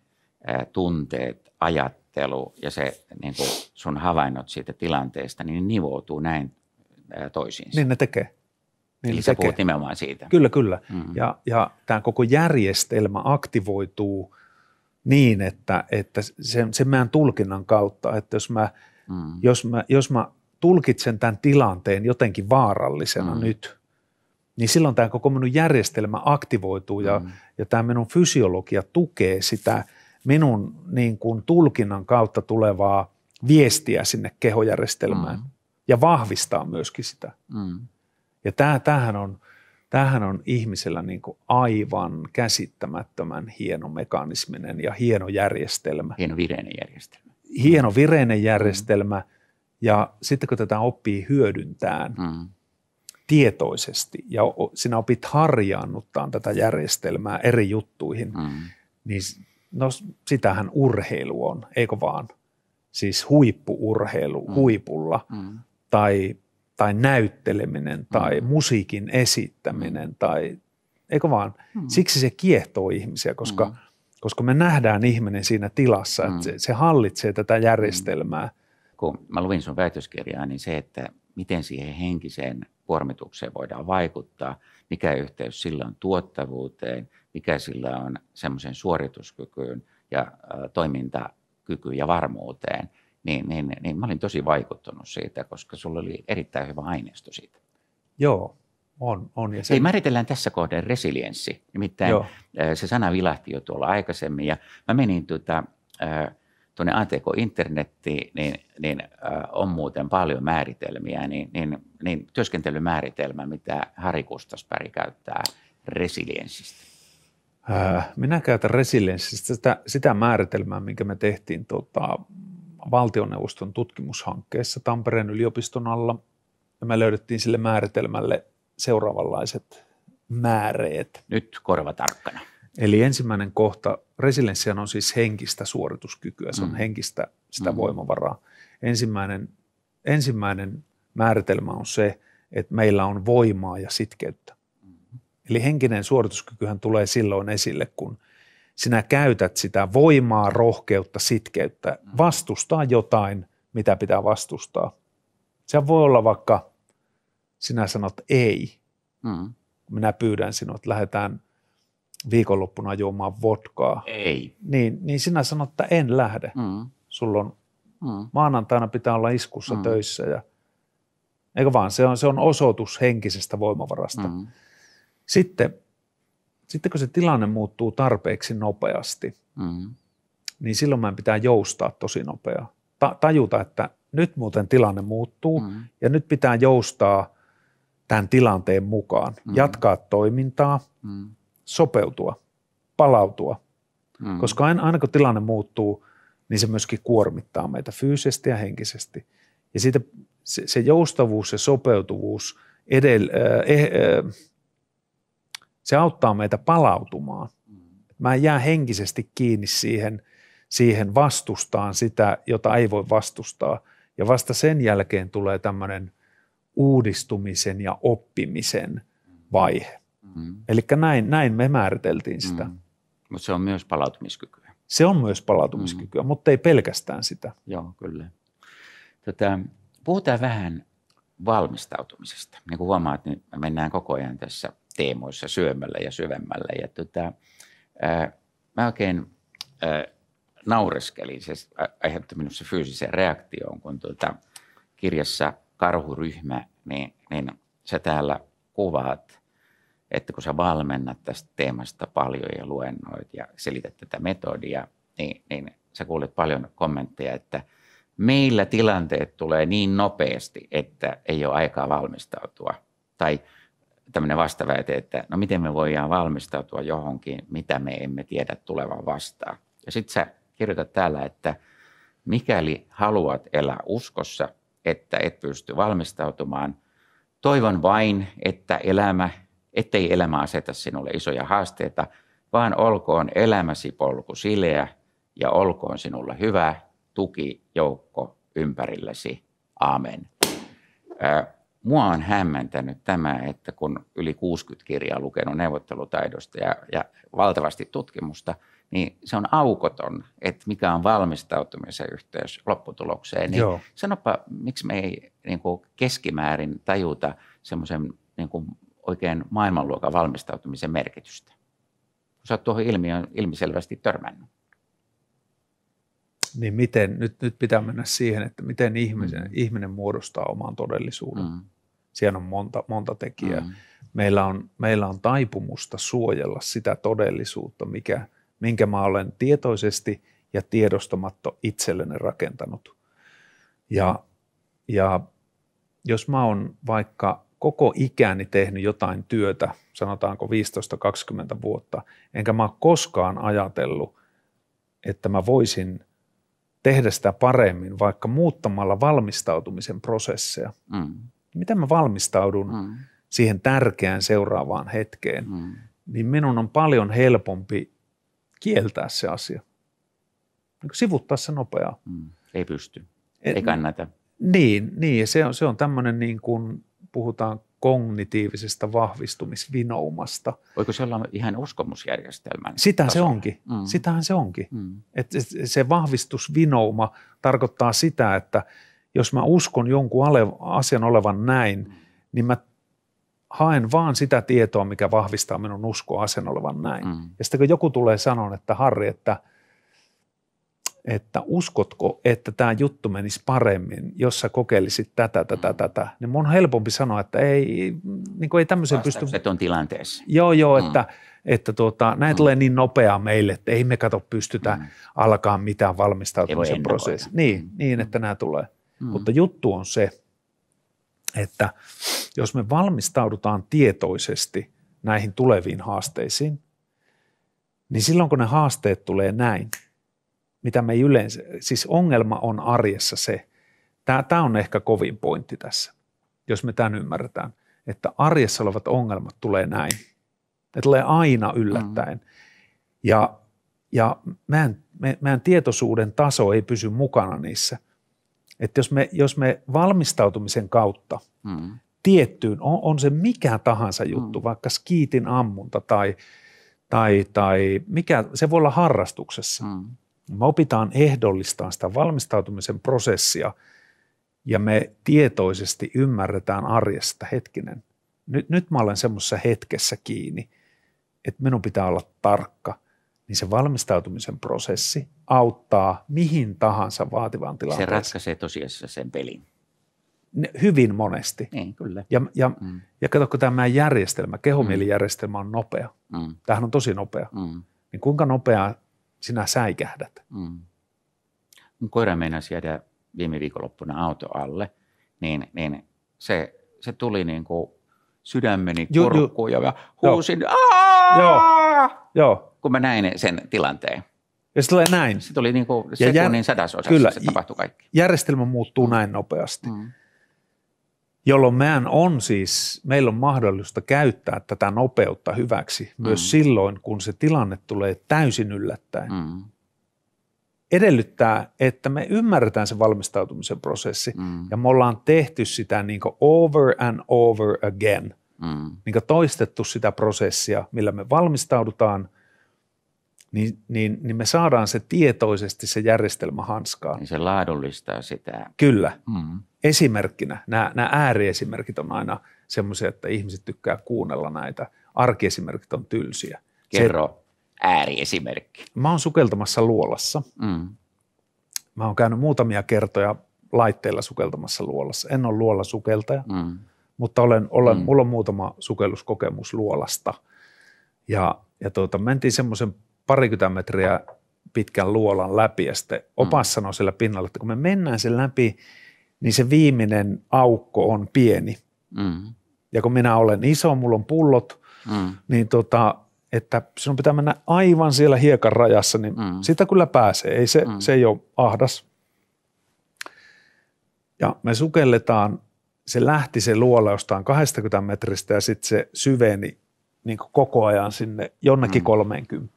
tunteet, ajattelu ja se niin kuin sun havainnot siitä tilanteesta, niin nivoutuu näin toisiinsa. Niin ne tekee. Niin Eli sä puhut nimenomaan siitä. Kyllä, kyllä. Mm. Ja, ja tämä koko järjestelmä aktivoituu niin, että, että sen, sen meidän tulkinnan kautta, että jos mä, mm. jos mä, jos mä tulkitsen tämän tilanteen jotenkin vaarallisena mm. nyt, niin silloin tämä koko minun järjestelmä aktivoituu ja, mm. ja tämä minun fysiologia tukee sitä minun niin kuin tulkinnan kautta tulevaa viestiä sinne kehojärjestelmään mm. ja vahvistaa myöskin sitä. Mm. Ja tämä, tämähän, on, tämähän on ihmisellä niin kuin aivan käsittämättömän hieno mekanisminen ja hieno järjestelmä. Hieno vireinen järjestelmä. Hieno vireinen järjestelmä mm. ja sitten kun tätä oppii hyödyntään, mm tietoisesti ja sinä opit harjaannuttaa tätä järjestelmää eri juttuihin, mm. niin no, sitähän urheilu on, eikö vaan? Siis huippuurheilu mm. huipulla mm. tai, tai näytteleminen mm. tai musiikin esittäminen mm. tai eikö vaan? Mm. Siksi se kiehtoo ihmisiä, koska, mm. koska me nähdään ihminen siinä tilassa, mm. että se, se hallitsee tätä järjestelmää. Kun mä luvin sun väitöskirjaa, niin se, että miten siihen henkiseen kuormitukseen voidaan vaikuttaa, mikä yhteys sillä on tuottavuuteen, mikä sillä on semmoisen suorituskykyyn ja toimintakykyyn ja varmuuteen, niin, niin, niin mä olin tosi vaikuttunut siitä, koska sulla oli erittäin hyvä aineisto siitä. Joo, on. on ja sen... Ei, määritellään tässä kohden resilienssi. Nimittäin Joo. se sana vilahti jo tuolla aikaisemmin ja mä menin tuota, tuonne ATK-internettiin, niin, niin äh, on muuten paljon määritelmiä, niin, niin, niin työskentelymääritelmä, mitä Hari Kustaspäri käyttää resilienssistä. Minä käytän resilienssistä sitä, sitä määritelmää, minkä me tehtiin tota, valtioneuvoston tutkimushankkeessa Tampereen yliopiston alla. Ja me löydettiin sille määritelmälle seuraavanlaiset määreet. Nyt korva tarkkana. Eli ensimmäinen kohta, resilienssihan on siis henkistä suorituskykyä, se on mm. henkistä sitä mm. voimavaraa. Ensimmäinen, ensimmäinen määritelmä on se, että meillä on voimaa ja sitkeyttä. Mm. Eli henkinen suorituskykyhän tulee silloin esille, kun sinä käytät sitä voimaa, rohkeutta, sitkeyttä, mm. vastustaa jotain, mitä pitää vastustaa. Se voi olla vaikka, sinä sanot ei. Mm. Minä pyydän sinut, että lähdetään viikonloppuna juomaan vodkaa. Ei. Niin, niin sinä sanot, että en lähde. Mm. Sulla on mm. maanantaina pitää olla iskussa mm. töissä. Ja, eikö vaan, se on, se on osoitus henkisestä voimavarasta. Mm. Sitten, sitten kun se tilanne muuttuu tarpeeksi nopeasti, mm. niin silloin meidän pitää joustaa tosi nopeaa. Ta- tajuta, että nyt muuten tilanne muuttuu mm. ja nyt pitää joustaa tämän tilanteen mukaan. Mm. Jatkaa toimintaa, mm. Sopeutua, palautua. Mm. Koska aina, aina kun tilanne muuttuu, niin se myöskin kuormittaa meitä fyysisesti ja henkisesti. Ja siitä se, se joustavuus ja sopeutuvuus edellä, äh, eh, äh, se auttaa meitä palautumaan. Mä en jää henkisesti kiinni siihen, siihen vastustaan sitä, jota ei voi vastustaa. Ja vasta sen jälkeen tulee tämmöinen uudistumisen ja oppimisen vaihe. Mm. Eli näin, näin me määriteltiin sitä. Mm. Mutta se on myös palautumiskykyä. Se on myös palautumiskykyä, mm. mutta ei pelkästään sitä. Joo, kyllä. Tota, puhutaan vähän valmistautumisesta. Niin kuin huomaat, niin me mennään koko ajan tässä teemoissa syömällä ja syvemmällä. Ja tota, ää, mä oikein ää, naureskelin, se aiheutti minussa fyysisen reaktion, kun tuota, kirjassa Karhuryhmä, niin, niin sä täällä kuvaat, että kun sä valmennat tästä teemasta paljon ja luennoit ja selität tätä metodia, niin, niin sä kuulet paljon kommentteja, että meillä tilanteet tulee niin nopeasti, että ei ole aikaa valmistautua. Tai tämmöinen vastaväite, että no miten me voidaan valmistautua johonkin, mitä me emme tiedä tulevan vastaan. Ja sitten sä kirjoitat täällä, että mikäli haluat elää uskossa, että et pysty valmistautumaan, toivon vain, että elämä, ettei elämä aseta sinulle isoja haasteita, vaan olkoon elämäsi polku sileä ja olkoon sinulla hyvä tukijoukko ympärillesi. Amen. Mua on hämmentänyt tämä, että kun yli 60 kirjaa lukenut neuvottelutaidosta ja, ja valtavasti tutkimusta, niin se on aukoton, että mikä on valmistautumisen yhteys lopputulokseen. Niin Joo. sanopa, miksi me ei niin kuin keskimäärin tajuta semmoisen niin kuin oikein maailmanluokan valmistautumisen merkitystä? Kun sä oot tuohon ilmiön ilmiselvästi törmännyt. Niin miten, nyt, nyt pitää mennä siihen, että miten ihmisen, mm. ihminen muodostaa oman todellisuuden. Mm. Siellä on monta, monta tekijää. Mm. Meillä, on, meillä on taipumusta suojella sitä todellisuutta, mikä, minkä mä olen tietoisesti ja tiedostamatto itselleni rakentanut. Ja, ja jos mä oon vaikka koko ikäni tehnyt jotain työtä, sanotaanko 15-20 vuotta, enkä mä koskaan ajatellut, että mä voisin tehdä sitä paremmin vaikka muuttamalla valmistautumisen prosesseja. Mm miten mä valmistaudun mm. siihen tärkeään seuraavaan hetkeen, mm. niin minun on paljon helpompi kieltää se asia. Niin sivuttaa se nopeaa. Mm. Ei pysty, ei kannata. Niin, niin se on, se on tämmöinen niin kuin puhutaan kognitiivisesta vahvistumisvinoumasta. Voiko se olla ihan uskomusjärjestelmän Sitä se onkin. Mm. Sitähän se onkin. Mm. Et se vahvistusvinouma tarkoittaa sitä, että jos mä uskon jonkun asian olevan näin, niin mä haen vaan sitä tietoa, mikä vahvistaa minun uskoa asian olevan näin. Mm. Ja sitten kun joku tulee sanoa, että Harri, että, että uskotko, että tämä juttu menisi paremmin, jos sä kokeilisit tätä, tätä, mm. tätä, niin mun on helpompi sanoa, että ei, niin kuin ei tämmöisen pysty... on tilanteessa. Joo, joo, mm. että, että tuota, näin mm. tulee niin nopeaa meille, että ei me kato pystytä mm. alkaa mitään valmistautumisen prosessia. Niin, mm. niin, että nämä tulee. Mm. Mutta juttu on se, että jos me valmistaudutaan tietoisesti näihin tuleviin haasteisiin, niin silloin kun ne haasteet tulee näin, mitä me yleensä, siis ongelma on arjessa se, tämä, tämä on ehkä kovin pointti tässä, jos me tämän ymmärretään, että arjessa olevat ongelmat tulee näin. Ne tulee aina yllättäen. Mm. Ja, ja meidän, meidän tietoisuuden taso ei pysy mukana niissä – että jos me, jos me valmistautumisen kautta mm. tiettyyn, on, on se mikä tahansa juttu, mm. vaikka skiitin ammunta tai, tai, tai mikä, se voi olla harrastuksessa. Mm. Me opitaan ehdollistaan sitä valmistautumisen prosessia ja me tietoisesti ymmärretään arjesta, hetkinen, nyt, nyt mä olen semmoisessa hetkessä kiinni, että minun pitää olla tarkka, niin se valmistautumisen prosessi auttaa mihin tahansa vaativaan tilanteeseen. Se ratkaisee tosiasiassa sen pelin. Hyvin monesti. Niin, kyllä. Ja, ja, mm. ja kato, kun tämä järjestelmä, kehomielijärjestelmä on nopea. Mm. Tämähän on tosi nopea. Mm. Niin kuinka nopeaa sinä säikähdät? Mm. Mun koira meinasi jäädä viime viikonloppuna auto alle, niin, niin se, se tuli niin kuin sydämeni kurkkuun ja huusin, Joo. Joo. kun mä näin sen tilanteen. Ja se tulee näin. Se tuli niin kuin sekunnin jär... sadasosassa, kyllä, se tapahtui kaikki. Järjestelmä muuttuu näin nopeasti. Mm. Jolloin meidän on siis, meillä on mahdollista käyttää tätä nopeutta hyväksi mm. myös silloin, kun se tilanne tulee täysin yllättäen. Mm. Edellyttää, että me ymmärretään se valmistautumisen prosessi mm. ja me ollaan tehty sitä niin over and over again – mm. niin toistettu sitä prosessia, millä me valmistaudutaan, niin, niin, niin me saadaan se tietoisesti se järjestelmä hanskaan. Niin se laadullistaa sitä. Kyllä. Mm. Esimerkkinä, nämä, nämä ääriesimerkit on aina semmoisia, että ihmiset tykkää kuunnella näitä. Arkiesimerkit on tylsiä. Kerro se, ääriesimerkki. Mä oon sukeltamassa luolassa. Mm. Mä oon käynyt muutamia kertoja laitteilla sukeltamassa luolassa. En ole luolla sukeltaja. Mm mutta olen, olen, mm. mulla on muutama sukelluskokemus luolasta. Ja, ja tuota, mentiin semmoisen parikymmentä metriä pitkän luolan läpi ja sitten opas mm. sanoi siellä pinnalla, että kun me mennään sen läpi, niin se viimeinen aukko on pieni. Mm. Ja kun minä olen iso, mulla on pullot, mm. niin tota, että sinun pitää mennä aivan siellä hiekan rajassa, niin mm. sitä kyllä pääsee. Ei se, mm. se ei ole ahdas. Ja me sukelletaan se lähti se luola jostain 20 metristä ja sitten se syveni niin koko ajan sinne jonnekin mm. 30.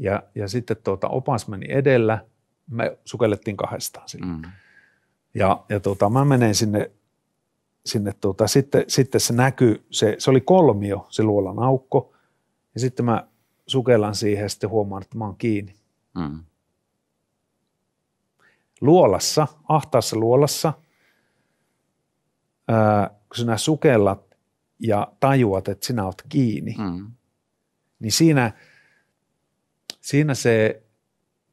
Ja, ja sitten tuota, opas meni edellä, me sukellettiin kahdestaan sinne. Mm. Ja, ja tuota, mä menen sinne, sinne tuota, sitten, sitten se näkyy, se, se oli kolmio, se luolan aukko, ja sitten mä sukellan siihen ja sitten huomaan, että mä oon kiinni. Mm. Luolassa, ahtaassa luolassa – kun sinä sukellat ja tajuat, että sinä olet kiinni, mm. niin siinä, siinä se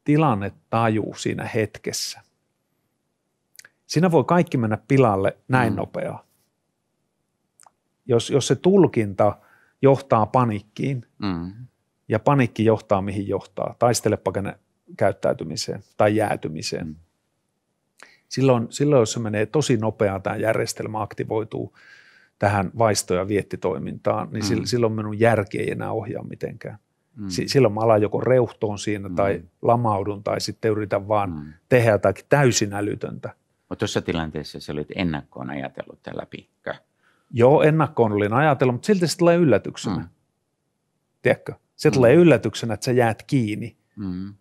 tilanne taju siinä hetkessä. Siinä voi kaikki mennä pilalle näin mm. nopeaa. Jos, jos se tulkinta johtaa panikkiin mm. ja panikki johtaa mihin johtaa, taistelepakene käyttäytymiseen tai jäätymiseen, mm silloin, silloin jos se menee tosi nopeaa, tämä järjestelmä aktivoituu tähän vaisto- ja viettitoimintaan, niin mm. silloin minun järki ei enää ohjaa mitenkään. Mm. Silloin mä alan joko reuhtoon siinä mm. tai lamaudun tai sitten yritän vaan mm. tehdä jotakin täysin älytöntä. Mutta tuossa tilanteessa sä olit ennakkoon ajatellut tämän läpikö? Joo, ennakkoon olin ajatellut, mutta silti se tulee yllätyksenä. Mm. Tiedätkö? Se mm. tulee yllätyksenä, että sä jäät kiinni. Mm.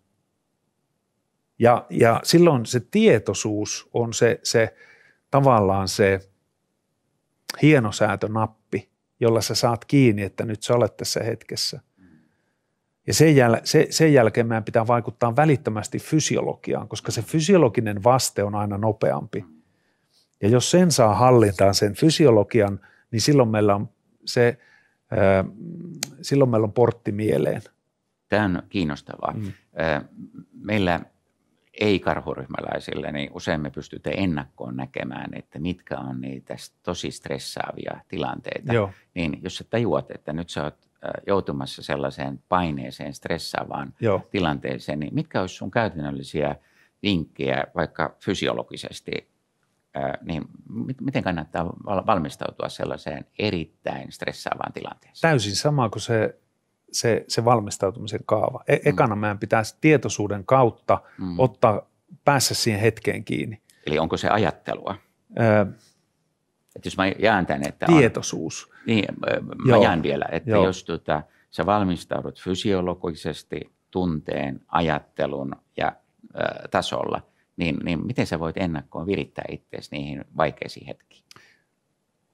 Ja, ja silloin se tietoisuus on se, se tavallaan se hienosäätönappi, jolla sä saat kiinni, että nyt sä olet tässä hetkessä. Ja sen, jäl, se, sen jälkeen meidän pitää vaikuttaa välittömästi fysiologiaan, koska se fysiologinen vaste on aina nopeampi. Ja jos sen saa hallintaan sen fysiologian, niin silloin meillä on se, ää, silloin meillä on portti mieleen. Tämä on kiinnostavaa. Mm. Meillä ei-karhuryhmäläisille, niin usein me pystytte ennakkoon näkemään, että mitkä on niitä tosi stressaavia tilanteita. Joo. Niin jos sä tajuat, että nyt sä oot joutumassa sellaiseen paineeseen, stressaavaan Joo. tilanteeseen, niin mitkä olisi sun käytännöllisiä vinkkejä vaikka fysiologisesti, niin miten kannattaa valmistautua sellaiseen erittäin stressaavaan tilanteeseen? Täysin sama kuin se se, se valmistautumisen kaava. E- mm. ekana mm. meidän pitäisi tietoisuuden kautta mm. ottaa, päässä siihen hetkeen kiinni. Eli onko se ajattelua? Öö, että jos mä jään tänne, että Tietoisuus. On, niin, mä Joo. jään vielä, että Joo. jos tota, sä valmistaudut fysiologisesti tunteen, ajattelun ja ö, tasolla, niin, niin miten sä voit ennakkoon virittää itseäsi niihin vaikeisiin hetkiin?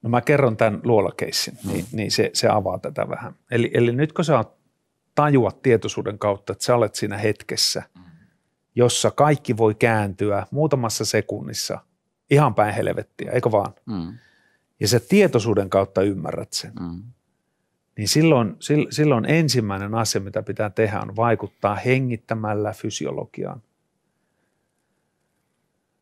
No mä kerron tämän luolakeissin, mm. niin, niin se, se avaa tätä vähän. Eli, eli nyt kun sä tajuat tietoisuuden kautta, että sä olet siinä hetkessä, mm. jossa kaikki voi kääntyä muutamassa sekunnissa ihan päin helvettiä, eikö vaan? Mm. Ja sä tietoisuuden kautta ymmärrät sen. Mm. Niin silloin, silloin ensimmäinen asia, mitä pitää tehdä, on vaikuttaa hengittämällä fysiologiaan.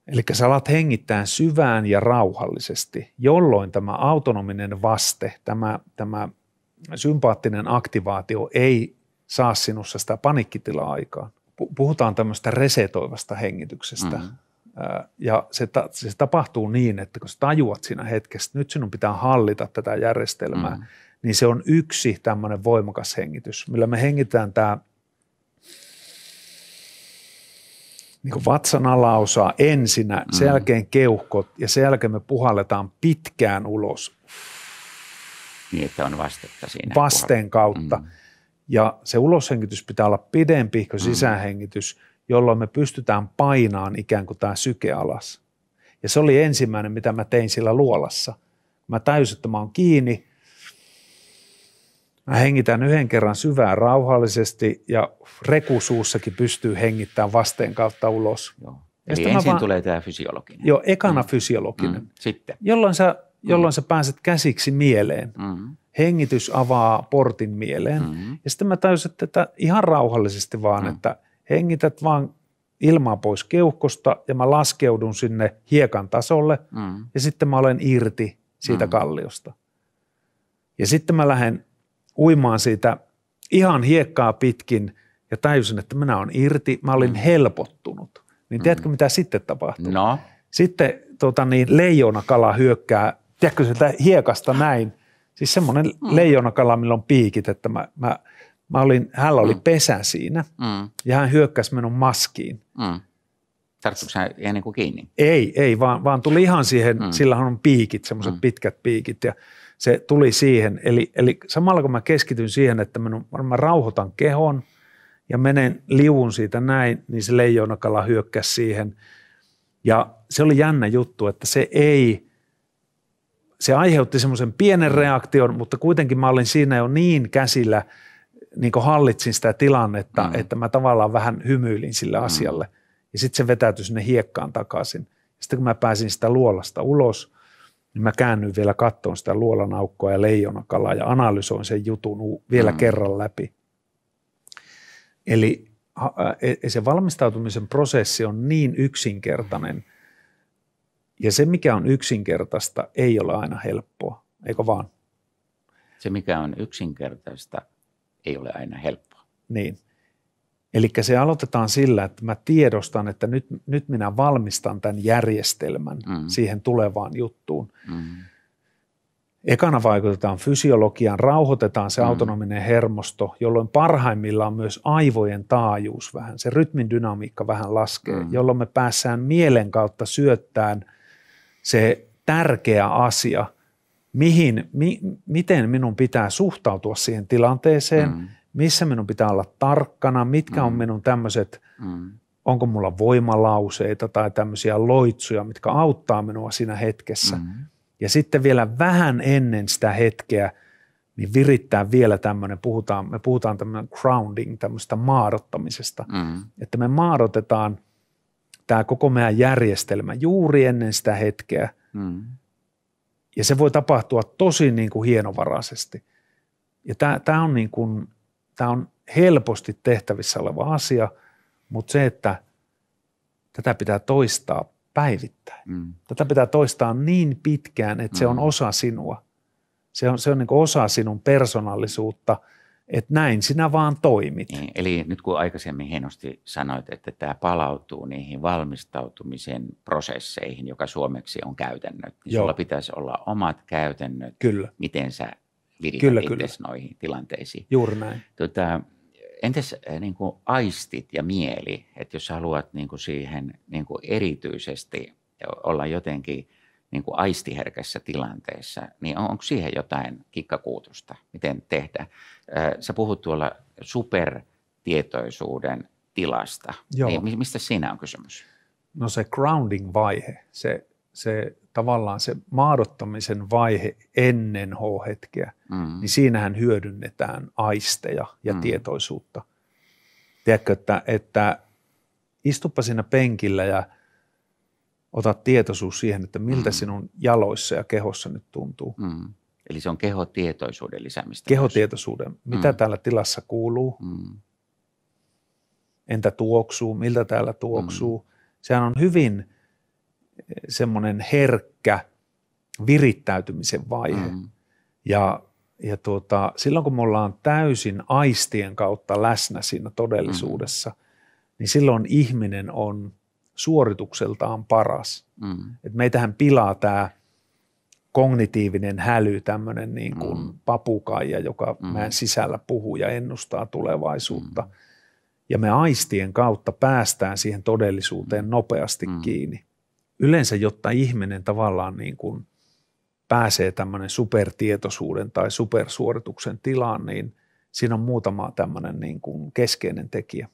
Eli sä alat hengittää syvään ja rauhallisesti, jolloin tämä autonominen vaste, tämä, tämä sympaattinen aktivaatio ei saa sinussa sitä panikkitilaa aikaan. Puhutaan tämmöistä resetoivasta hengityksestä. Mm-hmm. Ja se, ta, se tapahtuu niin, että kun sä tajuat siinä hetkessä, että nyt sinun pitää hallita tätä järjestelmää, mm-hmm. niin se on yksi tämmöinen voimakas hengitys, millä me hengitään tämä – niin kuin vatsan alaosaa ensinnä, mm. sen jälkeen keuhkot ja sen jälkeen me puhalletaan pitkään ulos. Niin, että on vastetta siinä. Vasteen kautta. Mm. Ja se uloshengitys pitää olla pidempi kuin mm. Jolloin me pystytään painaan ikään kuin tämä syke alas. Ja se oli ensimmäinen, mitä mä tein sillä luolassa. Mä täysin, että mä oon kiinni, Mä hengitän yhden kerran syvään rauhallisesti ja rekusuussakin pystyy hengittämään vasteen kautta ulos. Joo. Eli ensin vaan, tulee tämä fysiologinen. Joo, ekana mm. fysiologinen. Mm. Sitten. Jolloin sä, jolloin mm. sä pääset käsiksi mieleen. Mm. Hengitys avaa portin mieleen. Mm. Ja sitten mä täysin, että ihan rauhallisesti vaan, mm. että hengität vaan ilmaa pois keuhkosta ja mä laskeudun sinne hiekan tasolle mm. ja sitten mä olen irti siitä mm. kalliosta. Ja sitten mä lähden uimaan siitä ihan hiekkaa pitkin ja tajusin, että minä olen irti, mä olin mm. helpottunut. Niin mm. tiedätkö, mitä sitten tapahtui? No. Sitten tota niin, leijonakala hyökkää, tiedätkö sitä hiekasta näin, siis semmoinen mm. leijonakala, millä on piikit, että mä, mä, mä olin, hänellä oli mm. pesä siinä mm. ja hän hyökkäsi minun maskiin. Mm. Tarttuiko hän ihan niin kuin kiinni? Ei, ei, vaan, vaan tuli ihan siihen, mm. sillä on piikit, semmoiset mm. pitkät piikit ja se tuli siihen. Eli, eli samalla kun mä keskityn siihen, että mä, mä rauhoitan kehon ja menen liuun siitä näin, niin se leijonakala hyökkäsi siihen. Ja se oli jännä juttu, että se ei, se aiheutti semmoisen pienen reaktion, mutta kuitenkin mä olin siinä jo niin käsillä, niin kuin hallitsin sitä tilannetta, mm. että mä tavallaan vähän hymyilin sille mm. asialle. Ja sitten se vetäytyi sinne hiekkaan takaisin. Sitten kun mä pääsin sitä luolasta ulos – niin mä käännyin vielä kattoon sitä luolanaukkoa ja leijonakalaa ja analysoin sen jutun vielä mm. kerran läpi. Eli e, se valmistautumisen prosessi on niin yksinkertainen, ja se mikä on yksinkertaista ei ole aina helppoa, eikö vaan? Se mikä on yksinkertaista ei ole aina helppoa. Niin. Eli se aloitetaan sillä, että mä tiedostan, että nyt, nyt minä valmistan tämän järjestelmän mm. siihen tulevaan juttuun. Mm. Ekana vaikutetaan fysiologiaan, rauhoitetaan se mm. autonominen hermosto, jolloin parhaimmillaan myös aivojen taajuus vähän, se rytmin dynamiikka vähän laskee, mm. jolloin me päässään mielen kautta syöttään se tärkeä asia, mihin, mi, miten minun pitää suhtautua siihen tilanteeseen mm missä minun pitää olla tarkkana, mitkä mm. on minun tämmöiset, mm. onko mulla voimalauseita tai tämmöisiä loitsuja, mitkä auttaa minua siinä hetkessä. Mm. Ja sitten vielä vähän ennen sitä hetkeä, niin virittää vielä tämmöinen, puhutaan, me puhutaan tämmöinen grounding, tämmöistä maadottamisesta, mm. että me maadotetaan tämä koko meidän järjestelmä juuri ennen sitä hetkeä. Mm. Ja se voi tapahtua tosi niin kuin hienovaraisesti. Ja tämä, tämä on niin kuin tämä on helposti tehtävissä oleva asia, mutta se, että tätä pitää toistaa päivittäin. Mm. Tätä pitää toistaa niin pitkään, että mm. se on mm. osa sinua. Se on, se on niin osa sinun persoonallisuutta, että näin sinä vaan toimit. Niin, eli nyt kun aikaisemmin hienosti sanoit, että tämä palautuu niihin valmistautumisen prosesseihin, joka suomeksi on käytännöt, niin Joo. sulla pitäisi olla omat käytännöt, Kyllä. miten sä viritä kyllä, kyllä. noihin tilanteisiin. Juuri näin. Tota, entäs äh, niin kuin aistit ja mieli, että jos haluat niin kuin siihen niin kuin erityisesti olla jotenkin niin kuin aistiherkässä tilanteessa, niin on, onko siihen jotain kikkakuutusta, miten tehdä? Sä puhut tuolla supertietoisuuden tilasta. Joo. Niin mistä siinä on kysymys? No se grounding-vaihe, se, se tavallaan se maadottamisen vaihe ennen H-hetkeä, mm. niin siinähän hyödynnetään aisteja ja mm. tietoisuutta. Tiedätkö, että, että istuppa siinä penkillä ja ota tietoisuus siihen, että miltä mm. sinun jaloissa ja kehossa nyt tuntuu. Mm. Eli se on kehotietoisuuden lisäämistä. Kehotietoisuuden. Mitä mm. täällä tilassa kuuluu? Mm. Entä tuoksuu? Miltä täällä tuoksuu? Mm. Sehän on hyvin eh, semmoinen herkkä virittäytymisen vaihe. Mm. Ja, ja tuota, silloin kun me ollaan täysin aistien kautta läsnä siinä todellisuudessa, mm. niin silloin ihminen on suoritukseltaan paras. Mm. Et meitähän pilaa tämä kognitiivinen häly, tämmöinen niin kuin mm. papukaija, joka mm. meidän sisällä puhuu ja ennustaa tulevaisuutta. Mm. Ja me aistien kautta päästään siihen todellisuuteen mm. nopeasti mm. kiinni. Yleensä, jotta ihminen tavallaan niin kuin pääsee tämmöinen supertietoisuuden tai supersuorituksen tilaan, niin siinä on muutama tämmöinen niin kuin keskeinen tekijä.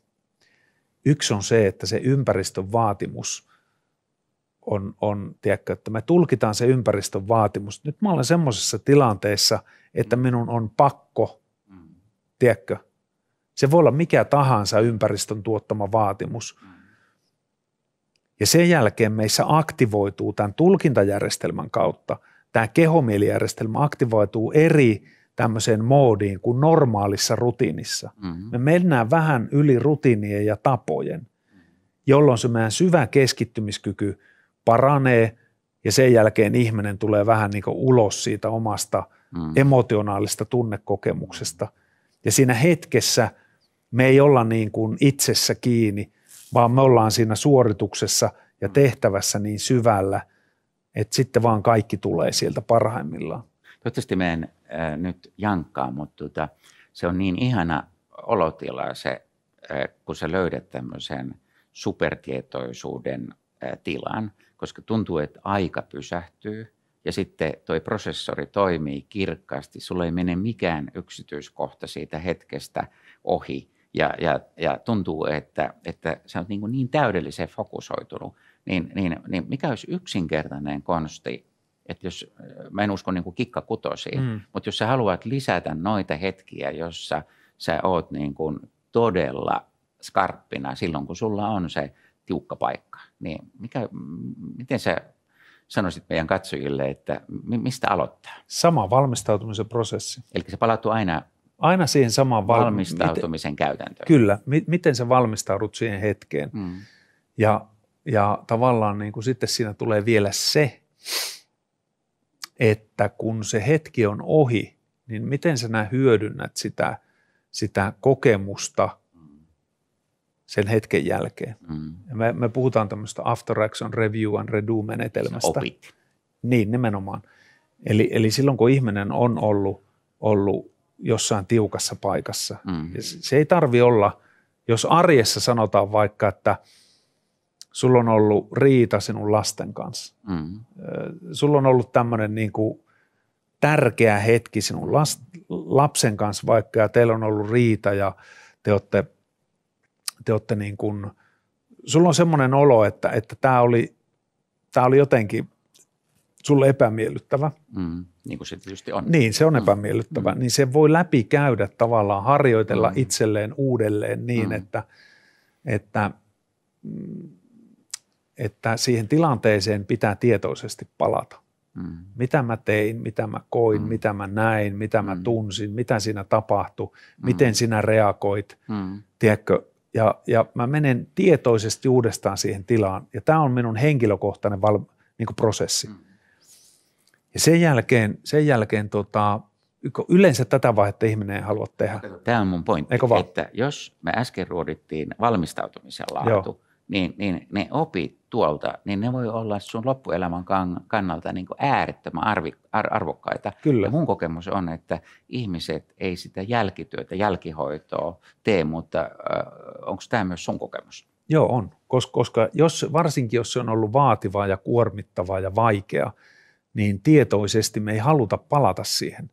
Yksi on se, että se ympäristön vaatimus on, on tiedätkö, että me tulkitaan se ympäristön vaatimus. Nyt mä olen semmoisessa tilanteessa, että mm. minun on pakko, mm. tiedätkö, se voi olla mikä tahansa ympäristön tuottama vaatimus. Mm. Ja sen jälkeen meissä aktivoituu tämän tulkintajärjestelmän kautta, tämä kehomielijärjestelmä aktivoituu eri tämmöiseen moodiin kuin normaalissa rutiinissa. Mm-hmm. Me mennään vähän yli rutiinien ja tapojen, jolloin se meidän syvä keskittymiskyky paranee ja sen jälkeen ihminen tulee vähän niin kuin ulos siitä omasta mm. emotionaalista tunnekokemuksesta. Ja siinä hetkessä me ei olla niin kuin itsessä kiinni, vaan me ollaan siinä suorituksessa ja tehtävässä niin syvällä, että sitten vaan kaikki tulee sieltä parhaimmillaan. Toivottavasti meidän nyt jankkaa, mutta tota, se on niin ihana olotila se, kun sä löydät tämmöisen supertietoisuuden tilan, koska tuntuu, että aika pysähtyy ja sitten toi prosessori toimii kirkkaasti. Sulla ei mene mikään yksityiskohta siitä hetkestä ohi ja, ja, ja tuntuu, että, että sä oot niin, niin täydellisen fokusoitunut. Niin, niin, niin mikä olisi yksinkertainen konsti että jos, mä en usko niin kuin kikkakutosiin, mm. mutta jos sä haluat lisätä noita hetkiä, jossa sä oot niin kuin todella skarppina silloin, kun sulla on se tiukka paikka, niin mikä, miten sä sanoisit meidän katsojille, että mistä aloittaa? Sama valmistautumisen prosessi. Eli se palautuu aina Aina siihen samaan val- valmistautumisen miten, käytäntöön. Kyllä, m- miten sä valmistaudut siihen hetkeen. Mm. Ja, ja tavallaan niin kuin sitten siinä tulee vielä se, että kun se hetki on ohi, niin miten sä hyödynnät sitä, sitä kokemusta sen hetken jälkeen. Mm. Ja me, me puhutaan tämmöistä after action review and redo menetelmästä. opit. Niin, nimenomaan. Eli, eli silloin kun ihminen on ollut, ollut jossain tiukassa paikassa, mm. se ei tarvi olla, jos arjessa sanotaan vaikka, että – sulla on ollut riita sinun lasten kanssa. Mm. Sulla on ollut tämmöinen niin kuin tärkeä hetki sinun last, lapsen kanssa vaikka ja teillä on ollut riita ja te olette, te olette niin kuin, sulla on semmoinen olo, että, että tämä oli, tämä oli jotenkin sulle epämiellyttävä. Mm, niin kuin se tietysti on. Niin, se on mm. epämiellyttävä. Mm. Niin se voi läpi käydä tavallaan, harjoitella mm. itselleen uudelleen niin, mm. että, että mm, että siihen tilanteeseen pitää tietoisesti palata. Mm. Mitä mä tein, mitä mä koin, mm. mitä mä näin, mitä mm. mä tunsin, mitä siinä tapahtui, mm. miten sinä reagoit, mm. tiedätkö, ja, ja mä menen tietoisesti uudestaan siihen tilaan. Ja tämä on minun henkilökohtainen val, niin prosessi. Mm. Ja sen jälkeen, sen jälkeen tota, yleensä tätä vaihetta ihminen ei halua tehdä. Tämä on mun pointti, että jos me äsken ruodittiin valmistautumisen laatu, Joo niin, niin ne opit tuolta, niin ne voi olla sun loppuelämän kannalta niin kuin äärettömän arvi, ar, arvokkaita. Kyllä. Ja mun kokemus on, että ihmiset ei sitä jälkityötä, jälkihoitoa tee, mutta äh, onko tämä myös sun kokemus? Joo, on. Koska, koska jos, varsinkin jos se on ollut vaativaa ja kuormittavaa ja vaikea, niin tietoisesti me ei haluta palata siihen.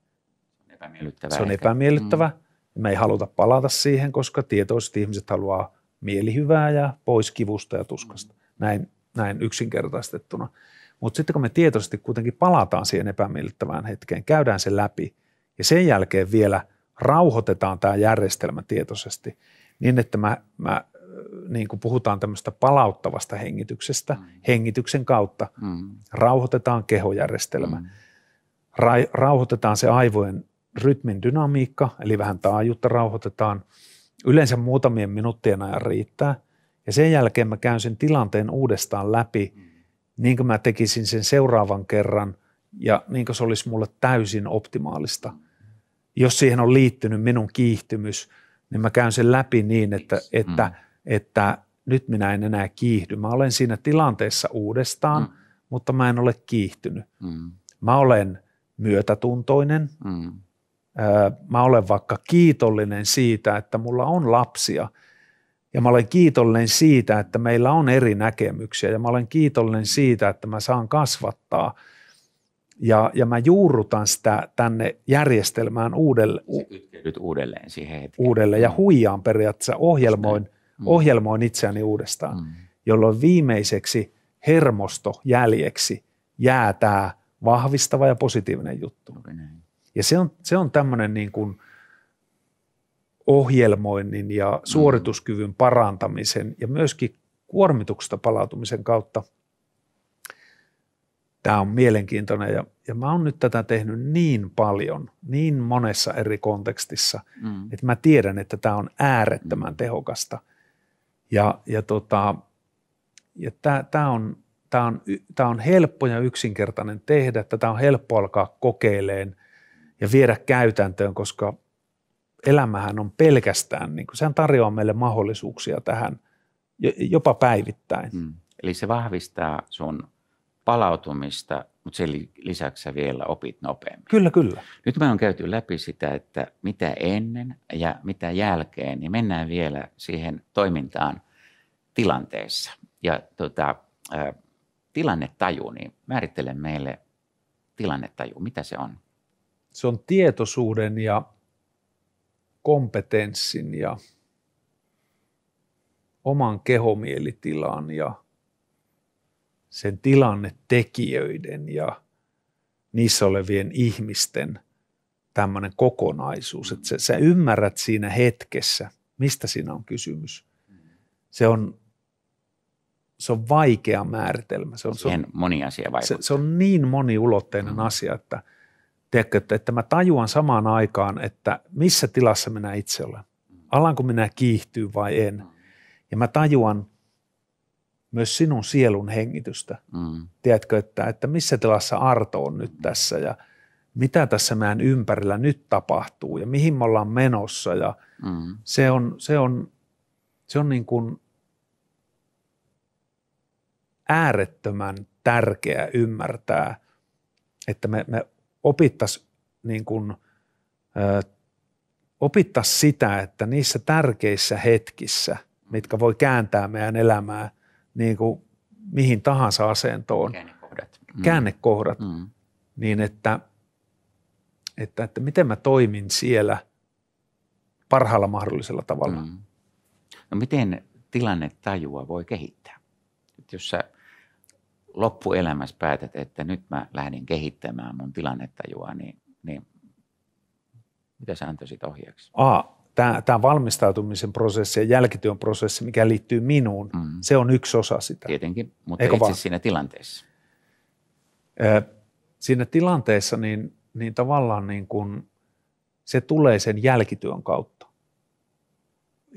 Epämiellyttävää se on epämiellyttävä. Mm. Me ei haluta palata siihen, koska tietoisesti ihmiset haluaa mielihyvää ja pois kivusta ja tuskasta. Näin, näin yksinkertaistettuna. Mutta sitten kun me tietoisesti kuitenkin palataan siihen epämiellyttävään hetkeen, käydään se läpi ja sen jälkeen vielä rauhoitetaan tämä järjestelmä tietoisesti niin, että mä, mä niin kuin puhutaan tämmöistä palauttavasta hengityksestä, mm. hengityksen kautta mm. rauhoitetaan kehojärjestelmä, mm. Ra- rauhoitetaan se aivojen rytmin dynamiikka, eli vähän taajuutta rauhoitetaan, yleensä muutamien minuuttien ajan riittää, ja sen jälkeen mä käyn sen tilanteen uudestaan läpi, niin kuin mä tekisin sen seuraavan kerran, ja niin kuin se olisi mulle täysin optimaalista. Jos siihen on liittynyt minun kiihtymys, niin mä käyn sen läpi niin, että, että, mm. että nyt minä en enää kiihdy. Mä olen siinä tilanteessa uudestaan, mm. mutta mä en ole kiihtynyt. Mm. Mä olen myötätuntoinen. Mm. Mä olen vaikka kiitollinen siitä, että mulla on lapsia. Ja mä olen kiitollinen siitä, että meillä on eri näkemyksiä. Ja mä olen kiitollinen siitä, että mä saan kasvattaa – ja, ja mä juurrutan sitä tänne järjestelmään uudelle, Nyt uudelleen siihen hetkeen. Uudelleen ja mm. huijaan periaatteessa, ohjelmoin, mm. ohjelmoin itseäni uudestaan, mm. jolloin viimeiseksi hermostojäljeksi jää tämä vahvistava ja positiivinen juttu. Ja se on, se on tämmöinen niin kuin ohjelmoinnin ja mm. suorituskyvyn parantamisen ja myöskin kuormituksesta palautumisen kautta – tämä on mielenkiintoinen ja, ja mä oon nyt tätä tehnyt niin paljon, niin monessa eri kontekstissa, mm. että mä tiedän, että tämä on äärettömän mm. tehokasta. Ja, ja, tota, ja tämä on, tää on, tää on helppo ja yksinkertainen tehdä, tätä on helppo alkaa kokeileen ja viedä käytäntöön, koska elämähän on pelkästään, niin kuin sehän tarjoaa meille mahdollisuuksia tähän jopa päivittäin. Mm. Eli se vahvistaa sun palautumista, mutta sen lisäksi vielä opit nopeammin. Kyllä, kyllä. Nyt me on käyty läpi sitä, että mitä ennen ja mitä jälkeen, niin mennään vielä siihen toimintaan tilanteessa. Ja tota, tilannetaju, niin määrittele meille tilannetaju, mitä se on? Se on tietoisuuden ja kompetenssin ja oman kehomielitilan ja sen tilannetekijöiden ja niissä olevien ihmisten tämmöinen kokonaisuus, että sä, sä ymmärrät siinä hetkessä, mistä siinä on kysymys. Se on, se on vaikea määritelmä. Se on, se on, moni asia se, se on niin moniulotteinen mm. asia, että, tiedätkö, että, että mä tajuan samaan aikaan, että missä tilassa minä itse olen. Alanko minä kiihtyä vai en. Ja mä tajuan myös sinun sielun hengitystä. Mm. Tiedätkö, että, että missä tilassa Arto on nyt tässä ja mitä tässä meidän ympärillä nyt tapahtuu ja mihin me ollaan menossa. Ja mm. Se on, se on, se on niin kuin äärettömän tärkeää ymmärtää, että me, me opittaisiin niin kuin, opittais sitä, että niissä tärkeissä hetkissä, mitkä voi kääntää meidän elämää – niin kuin mihin tahansa asentoon. Käännekohdat. Mm. Käännekohdat. Mm. Niin että, että, että miten mä toimin siellä parhaalla mahdollisella tavalla. Mm. No miten tilannetajua voi kehittää? Et jos sä loppuelämässä päätät, että nyt mä lähdin kehittämään mun tilannetajua, niin, niin mitä sä antaisit ohjeeksi? A, tämä, tämä valmistautumisen prosessi ja jälkityön prosessi, mikä liittyy minuun, mm. se on yksi osa sitä. Tietenkin, mutta Eikö itse vaan? siinä tilanteessa? siinä tilanteessa niin, niin tavallaan niin kuin se tulee sen jälkityön kautta.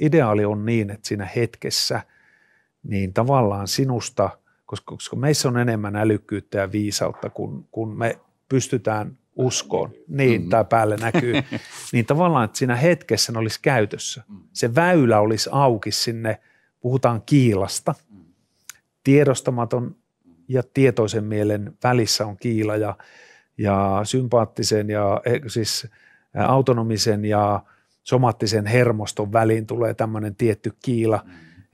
Ideaali on niin, että siinä hetkessä niin tavallaan sinusta, koska, koska meissä on enemmän älykkyyttä ja viisautta, kun, kun me pystytään uskoon, niin, mm. tai päälle näkyy, niin tavallaan, että siinä hetkessä ne olisi käytössä. Mm. Se väylä olisi auki sinne, puhutaan kiilasta. Mm. Tiedostamaton ja tietoisen mielen välissä on kiila ja, ja sympaattisen ja eh, siis autonomisen ja somaattisen hermoston väliin tulee tämmöinen tietty kiila.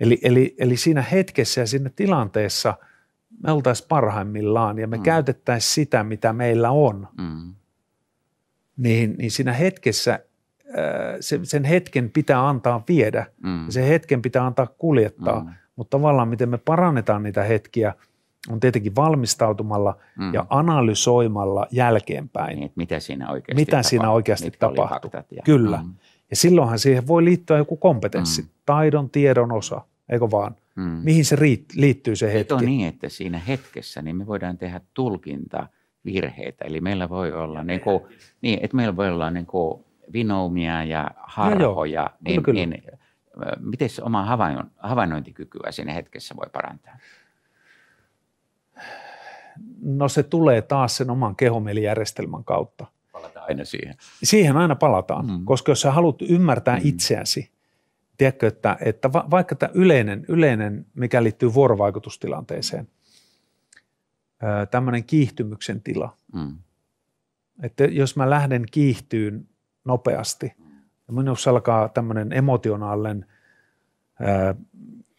Eli, eli, eli siinä hetkessä ja siinä tilanteessa – me oltaisiin parhaimmillaan ja me mm. käytettäisiin sitä, mitä meillä on, mm. niin, niin siinä hetkessä äh, sen hetken pitää antaa viedä mm. ja sen hetken pitää antaa kuljettaa, mm. mutta tavallaan miten me parannetaan niitä hetkiä on tietenkin valmistautumalla Mm. ja analysoimalla jälkeenpäin. Niin, mitä siinä oikeasti Mitä siinä tapahtui, oikeasti mitkä oli tapahtui. Ja, Kyllä. Mm, Ja silloinhan siihen voi liittyä joku kompetenssi, Mm. taidon, tiedon osa, eikö vaan? mm. Mihin se riit, liittyy se Nyt hetki? on niin, että siinä hetkessä niin me voidaan tehdä tulkinta virheitä. Eli meillä voi olla, niin kuin, niin, että meillä voi olla niin kuin vinoumia ja harhoja. niin, kyllä. niin, miten se oma havainno- havainnointikykyä siinä hetkessä voi parantaa? No se tulee taas sen oman kehomielijärjestelmän kautta. Aina siihen. Siihen aina palataan, Mm. koska jos sä haluat ymmärtää Mm. itseäsi, tiedätkö, että, että va, vaikka tämä yleinen, yleinen, mikä liittyy vuorovaikutustilanteeseen, tämmöinen kiihtymyksen tila, Mm. että jos mä lähden kiihtyyn nopeasti ja minussa alkaa tämmöinen emotionaalinen ää,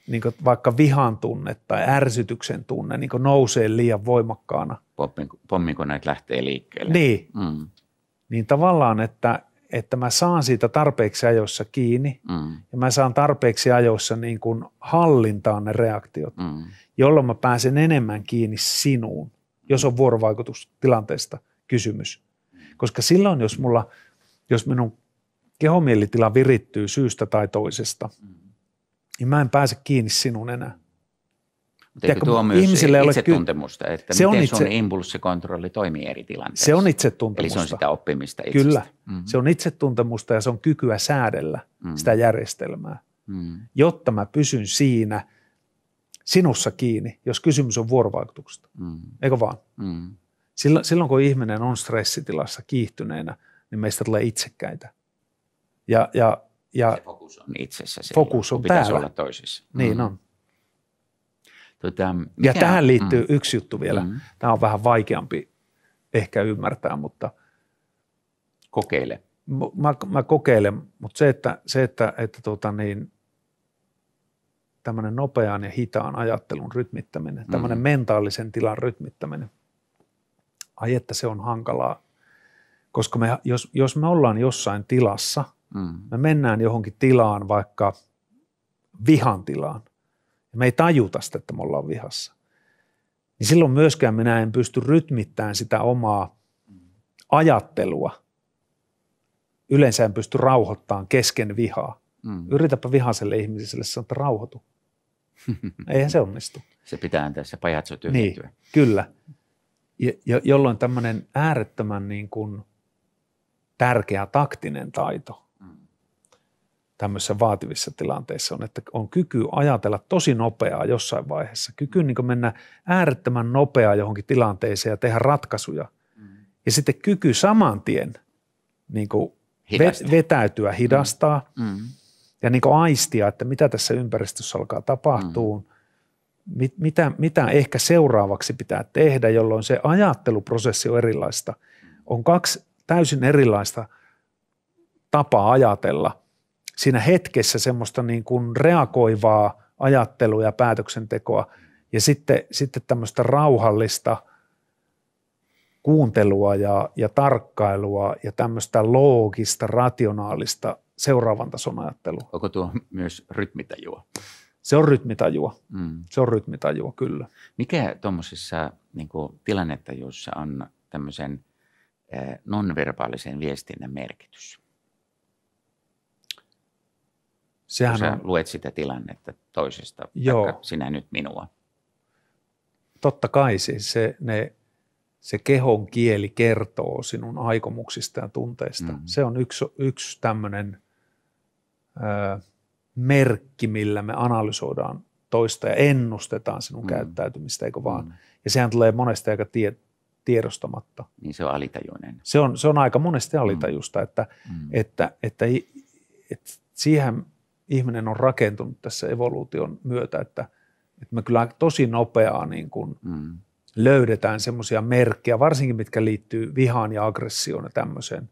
niin vaikka vihan tunne tai ärsytyksen tunne niin nousee liian voimakkaana, Pommi- Pommikoneet lähtee liikkeelle. niin, Mm. Niin tavallaan, että, että mä saan siitä tarpeeksi ajoissa kiinni Mm. ja mä saan tarpeeksi ajoissa niin kuin hallintaan ne reaktiot, Mm. jolloin mä pääsen enemmän kiinni sinuun, jos on vuorovaikutustilanteesta kysymys. Koska silloin, jos, mulla, jos minun kehomielitila virittyy syystä tai toisesta, niin mä en pääse kiinni sinun enää. Tiedätkö, tuo myös ihmisille itsetuntemusta, että Se on miten itse- sun impulssikontrolli toimii eri tilanteissa? Se on Eli itsetuntemusta. se on sitä oppimista itsestä. Kyllä, Mm. se on itsetuntemusta ja se on kykyä säädellä Mm. sitä järjestelmää, Mm. jotta mä pysyn siinä sinussa kiinni, jos kysymys on vuorovaikutuksesta. Mm. Eikö vaan? Mm. Silloin, silloin kun ihminen on stressitilassa kiihtyneenä, niin meistä tulee itsekkäitä. Ja, ja, ja Se fokus on itsessä. Fokus on täällä. olla toisissa. niin Mm. on. Tota, Ja tähän liittyy Mm. yksi juttu vielä. Mm. Tämä on vähän vaikeampi ehkä ymmärtää, mutta Kokeile. mä, mä kokeilen. Mutta se, että, se, että, että tota niin, tämmöinen nopean ja hitaan ajattelun rytmittäminen, tämmöinen Mhm. mentaalisen tilan rytmittäminen, ai että se on hankalaa. Koska me, jos, jos me ollaan jossain tilassa, Mm. me mennään johonkin tilaan, vaikka vihan tilaan, ja me ei tajuta sitä, että me ollaan vihassa, niin silloin myöskään minä en pysty rytmittämään sitä omaa ajattelua. Yleensä en pysty rauhoittamaan kesken vihaa. Mm. Yritäpä vihaiselle ihmiselle sanoa, että rauhoitu. Eihän se onnistu. Se pitää antaa se pajatso Niin, tyhjentyä. kyllä. Ja, jo- jolloin tämmöinen äärettömän niin kuin tärkeä taktinen taito. Tämmöisissä vaativissa tilanteissa on, että on kyky ajatella tosi nopeaa jossain vaiheessa. Kyky niin mennä äärettömän nopeaa johonkin tilanteeseen ja tehdä ratkaisuja. Mm. Ja sitten kyky saman tien niin kuin Hidastaa. vet- vetäytyä, hidastaa Mm. ja niin kuin aistia, että mitä tässä ympäristössä alkaa tapahtua, mit, mitä, mitä ehkä seuraavaksi pitää tehdä, jolloin se ajatteluprosessi on erilaista. On kaksi täysin erilaista tapaa ajatella. Siinä hetkessä semmoista niin kuin reagoivaa ajattelua ja päätöksentekoa ja sitten, sitten tämmöistä rauhallista kuuntelua ja, ja tarkkailua ja tämmöistä loogista, rationaalista seuraavan tason ajattelua. Onko tuo myös rytmitajua? Se on rytmitajua. Mm. Se on rytmitajua, kyllä. Mikä tuommoisessa niin tilannetajussa on tämmöisen eh, nonverbaalisen viestinnän merkitys? Kun Sehän sä on, luet sitä tilannetta toisesta, Joo. sinä nyt minua. totta kai siis se, ne, se kehon kieli kertoo sinun aikomuksista ja tunteista. Mm. Se on yksi, yksi tämmöinen ö, merkki, millä me analysoidaan toista ja ennustetaan sinun Mm. käyttäytymistä, eikö vaan? Mm. Ja sehän tulee monesti aika tie, tiedostamatta. Niin se on alitajuinen. Se on, se on aika monesti alitajusta, että, Mm. että, että, i- että siihen ihminen on rakentunut tässä evoluution myötä, että, että me kyllä tosi nopeaa niin kuin Mm. löydetään semmoisia merkkejä, varsinkin mitkä liittyy vihaan ja aggressioon ja tämmöiseen.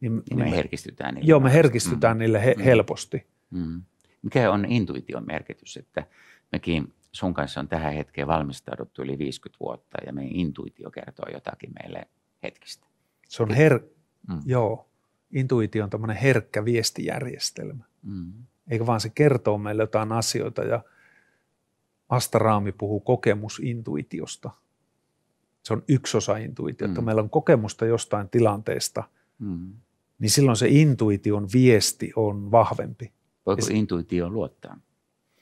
Niin, Niin me herkistytään. niille joo, me herkistytään mm. niille he, Mm. helposti. Mm. Mikä on intuition merkitys? Että mekin sun kanssa on tähän hetkeen valmistauduttu yli 50 vuotta ja meidän intuitio kertoo jotakin meille hetkistä. Se on her, Mm. joo, intuitio on tämmöinen herkkä viestijärjestelmä. Mm. Eikä vaan se kertoo meille jotain asioita ja Astaraami puhuu kokemusintuitiosta. Se on yksi osa intuitiota. Mm. Meillä on kokemusta jostain tilanteesta, Mm. niin silloin se intuition viesti on vahvempi. Voiko se- intuitioon luottaa?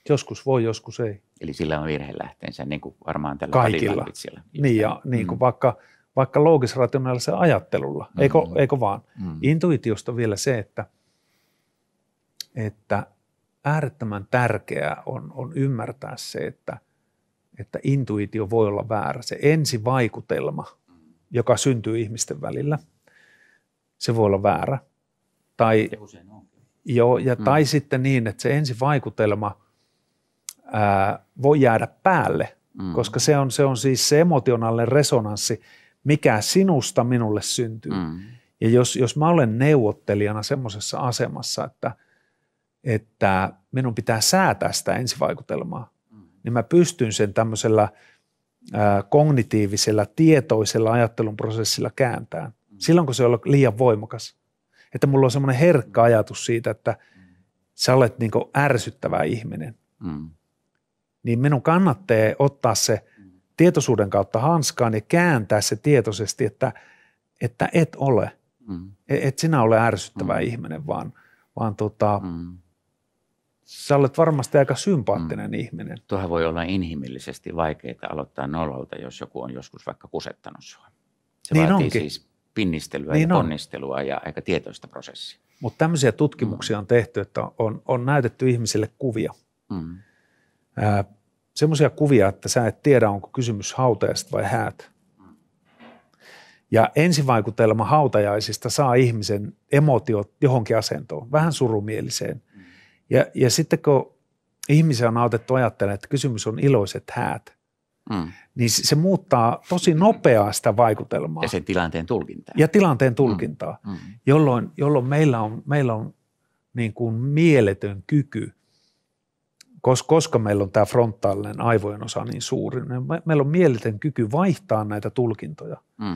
Joskus voi, joskus ei. Eli sillä on virhelähteensä, niin kuin varmaan tällä Kaikilla. Niin, ja niin kuin Mm. vaikka, vaikka loogis-rationaalisella ajattelulla, eikö, Mm. eikö vaan? Mm. Intuitiosta vielä se, että, että äärettömän tärkeää on, on ymmärtää se, että, että intuitio voi olla väärä. Se ensivaikutelma, joka syntyy ihmisten välillä, se voi olla väärä. Tai, Se usein on. jo, ja, Mm. tai sitten niin, että se ensivaikutelma ää, voi jäädä päälle, Mm. koska se on, se on siis se emotionaalinen resonanssi, mikä sinusta minulle syntyy. Mm. Ja jos, jos mä olen neuvottelijana semmoisessa asemassa, että, että minun pitää säätää sitä ensivaikutelmaa, niin mä pystyn sen tämmöisellä kognitiivisella, tietoisella ajattelun prosessilla kääntämään. Silloin, kun se on liian voimakas. Että mulla on semmoinen herkkä ajatus siitä, että sä olet niin ärsyttävä ihminen. Mm. Niin minun kannattaa ottaa se tietoisuuden kautta hanskaan ja kääntää se tietoisesti, että, että et ole. Mm. Et sinä ole ärsyttävä Mm. ihminen, vaan, vaan tota, Mm. Sä olet varmasti aika sympaattinen mm. ihminen. Tuohan voi olla inhimillisesti vaikeaa aloittaa nollalta, jos joku on joskus vaikka kusettanut sinua. Se Niin vaatii onkin. siis pinnistelyä Niin ja on. ponnistelua ja aika tietoista prosessia. Mutta tämmöisiä tutkimuksia on tehty, että on, on näytetty ihmisille kuvia. Mm. Ää, semmoisia kuvia, että sä et tiedä, onko kysymys hautajasta vai häät. Ja ensivaikutelma hautajaisista saa ihmisen emotiot johonkin asentoon, vähän surumieliseen. Ja, ja sitten kun ihmisiä on autettu ajattelemaan, että kysymys on iloiset häät, Mm. niin se muuttaa tosi nopeaa sitä vaikutelmaa Ja sen tilanteen tulkintaa. ja tilanteen tulkintaa, Mm. jolloin, jolloin meillä on, meillä on niin kuin mieletön kyky, koska, koska meillä on tämä frontaalinen aivojen osa niin suuri, niin me, meillä on mieletön kyky vaihtaa näitä tulkintoja. Mm.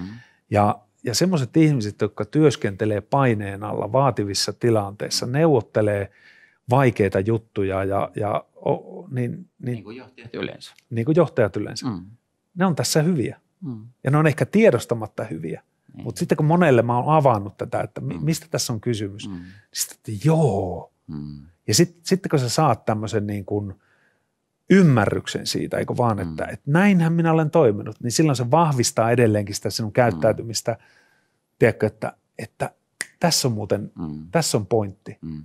Ja, ja semmoiset ihmiset, jotka työskentelee paineen alla vaativissa tilanteissa, neuvottelee vaikeita juttuja ja, ja o, niin, niin, Niin kuin johtajat yleensä. niin kuin johtajat yleensä, Mm. ne on tässä hyviä. Mm. Ja ne on ehkä tiedostamatta hyviä. Niin. Mutta sitten kun monelle mä oon avannut tätä, että Mm. mistä tässä on kysymys, Mm. niin sitten, että joo. Mm. Ja sit, sitten kun sä saat tämmöisen niin kuin ymmärryksen siitä, eikö vaan, että, Mm. että näinhän minä olen toiminut, niin silloin se vahvistaa edelleenkin sitä sinun käyttäytymistä. Tiedätkö, että, että tässä on muuten, Mm. tässä on pointti. Mm.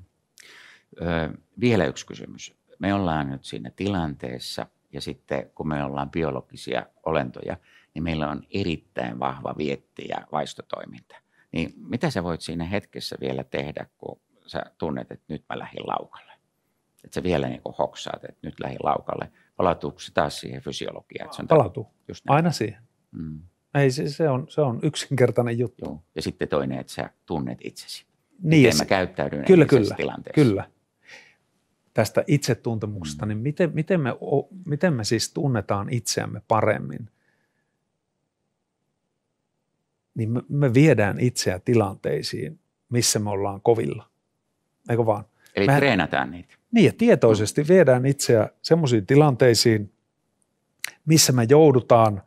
Ö, vielä yksi kysymys. Me ollaan nyt siinä tilanteessa ja sitten kun me ollaan biologisia olentoja, niin meillä on erittäin vahva vietti ja vaistotoiminta. Niin mitä sä voit siinä hetkessä vielä tehdä, kun sä tunnet, että nyt mä lähdin laukalle? Että sä vielä niin hoksaat, että nyt lähdin laukalle. Palautuuko se taas siihen fysiologiaan? Että se on Palautuu Just näin. aina siihen. Mm, Ei, se, se, on, se on yksinkertainen juttu. joo. Ja sitten toinen, että sä tunnet itsesi. Niin, ja Miten mä käyttäydyn Kyllä, kyllä, tilanteessa. kyllä. Tästä itsetuntemuksesta, Mm. niin miten, miten, me, miten me siis tunnetaan itseämme paremmin? Niin me, me viedään itseä tilanteisiin, missä me ollaan kovilla. Eikö vaan? Eli Mä- treenataan niitä. Niin ja tietoisesti viedään itseä semmoisiin tilanteisiin, missä me joudutaan,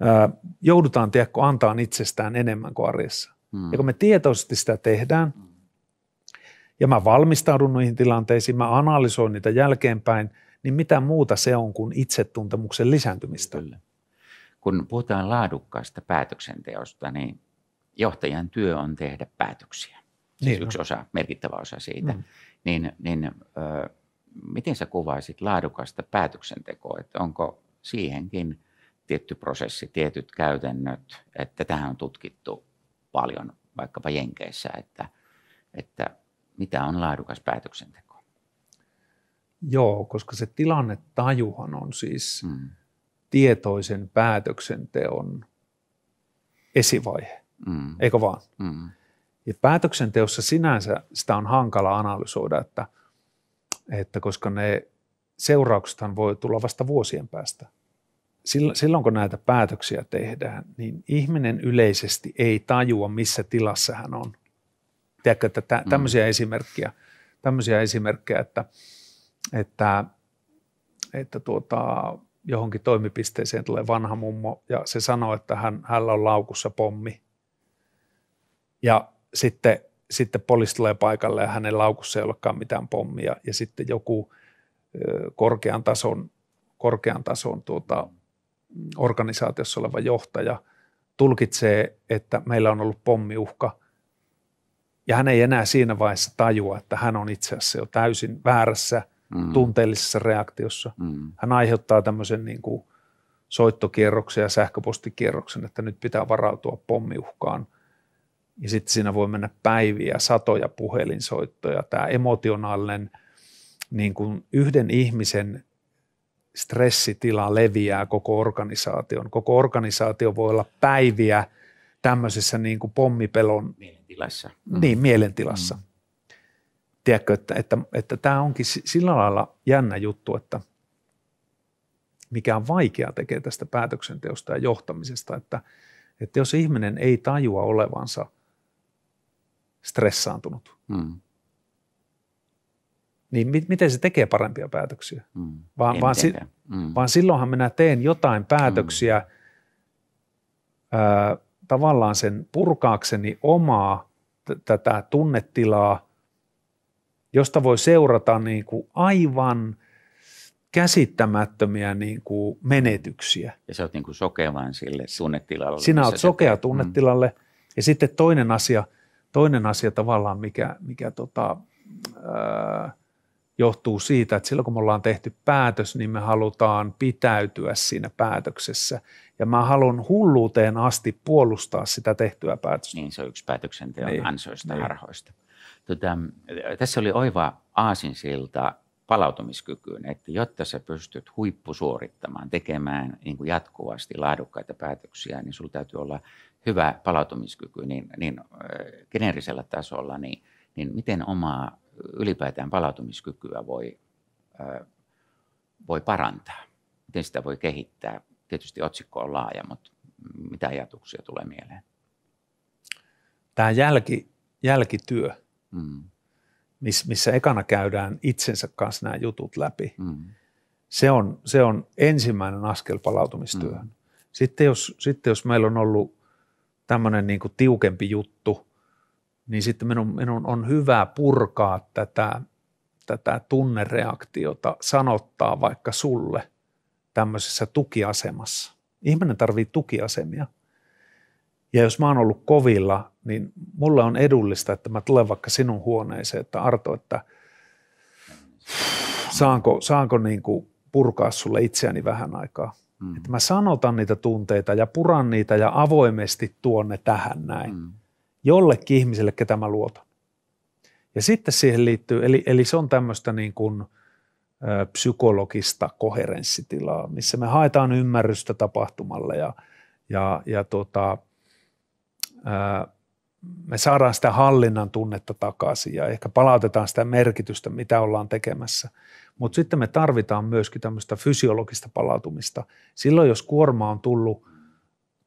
ää, joudutaan tiedätkö, antaa itsestään enemmän kuin arjessa. Mm. Ja kun me tietoisesti sitä tehdään, ja mä valmistaudun noihin tilanteisiin, mä analysoin niitä jälkeenpäin, niin mitä muuta se on kuin itsetuntemuksen lisääntymistä. Kyllä. Kun puhutaan laadukkaasta päätöksenteosta, niin johtajan työ on tehdä päätöksiä. Siis Niin yksi osa, merkittävä osa siitä. Mm. Niin, niin ö, miten sä kuvaisit laadukasta päätöksentekoa, että onko siihenkin tietty prosessi, tietyt käytännöt, että tähän on tutkittu paljon vaikkapa Jenkeissä, että, että mitä on laadukas päätöksenteko. Joo, koska se tilannetajuhan on siis Mm. tietoisen päätöksenteon esivaihe, Mm. eikö vaan? Mm. Ja päätöksenteossa sinänsä sitä on hankala analysoida, että, että koska ne seurauksethan voi tulla vasta vuosien päästä. Silloin, silloin kun näitä päätöksiä tehdään, niin ihminen yleisesti ei tajua, missä tilassa hän on. Tiedätkö, että tä, tämmöisiä esimerkkejä, tämmöisiä esimerkkejä että, että että tuota, johonkin toimipisteeseen tulee vanha mummo ja se sanoo, että hän, hänellä on laukussa pommi. Ja sitten, sitten poliisi tulee paikalle ja hänen laukussa ei olekaan mitään pommia. Ja sitten joku korkean tason, korkean tason tuota, organisaatiossa oleva johtaja tulkitsee, että meillä on ollut pommiuhka ja hän ei enää siinä vaiheessa tajua, että hän on itse asiassa jo täysin väärässä mm. tunteellisessa reaktiossa. Mm. Hän aiheuttaa tämmöisen niin kuin soittokierroksen ja sähköpostikierroksen, että nyt pitää varautua pommiuhkaan. Ja sitten siinä voi mennä päiviä, satoja puhelinsoittoja. Tämä emotionaalinen niin kuin yhden ihmisen stressitila leviää koko organisaation. Koko organisaatio voi olla päiviä tämmöisessä niin kuin pommipelon mielentilassa. Mm. Niin, mielentilassa. Mm. Tiedätkö, että, että, että tämä onkin sillä lailla jännä juttu, että mikä on vaikea tekee tästä päätöksenteosta ja johtamisesta, että, että jos ihminen ei tajua olevansa stressaantunut, mm. niin mi- miten se tekee parempia päätöksiä? Mm. Vaan, vaan, si- mm. vaan silloinhan minä teen jotain päätöksiä mm. ää, tavallaan sen purkaakseni omaa tätä tunnetilaa, josta voi seurata niin kuin aivan käsittämättömiä niin kuin menetyksiä. Ja sä oot niin kuin sokea vaan sille tunnetilalle. Sinä oot sokea mm. tunnetilalle. Mm. Ja sitten toinen asia, toinen asia tavallaan, mikä, mikä tota, äh, johtuu siitä, että silloin kun me ollaan tehty päätös, niin me halutaan pitäytyä siinä päätöksessä. Ja mä haluan hulluuteen asti puolustaa sitä tehtyä päätöstä. Niin, se on yksi päätöksenteon niin. ansoista niin. harhoista. Tota, tässä oli oiva aasinsilta palautumiskykyyn, että jotta sä pystyt huippusuorittamaan, tekemään niin kuin jatkuvasti laadukkaita päätöksiä, niin sulla täytyy olla hyvä palautumiskyky niin, niin geneerisellä tasolla, niin, niin miten omaa ylipäätään palautumiskykyä voi, voi parantaa? Miten sitä voi kehittää? Tietysti otsikko on laaja, mutta mitä ajatuksia tulee mieleen? Tämä jälki, jälkityö, mm. missä ekana käydään itsensä kanssa nämä jutut läpi, mm. se, on, se on ensimmäinen askel palautumistyöhön. Mm. Sitten, jos, sitten jos meillä on ollut tämmöinen niin tiukempi juttu, niin sitten minun, minun on hyvä purkaa tätä, tätä tunnereaktiota, sanottaa vaikka sulle – tämmöisessä tukiasemassa. Ihminen tarvii tukiasemia. Ja jos mä oon ollut kovilla, niin mulle on edullista, että mä tulen vaikka sinun huoneeseen, että Arto, että saanko, saanko niin kuin purkaa sulle itseäni vähän aikaa. Mm. Että mä sanotan niitä tunteita ja puran niitä ja avoimesti tuon ne tähän näin. Mm. Jollekin ihmiselle, ketä mä luotan. Ja sitten siihen liittyy, eli, eli se on tämmöistä niin kuin – psykologista koherenssitilaa, missä me haetaan ymmärrystä tapahtumalle ja, ja, ja tota, me saadaan sitä hallinnan tunnetta takaisin ja ehkä palautetaan sitä merkitystä, mitä ollaan tekemässä. Mutta sitten me tarvitaan myöskin tämmöistä fysiologista palautumista. Silloin, jos kuorma on tullut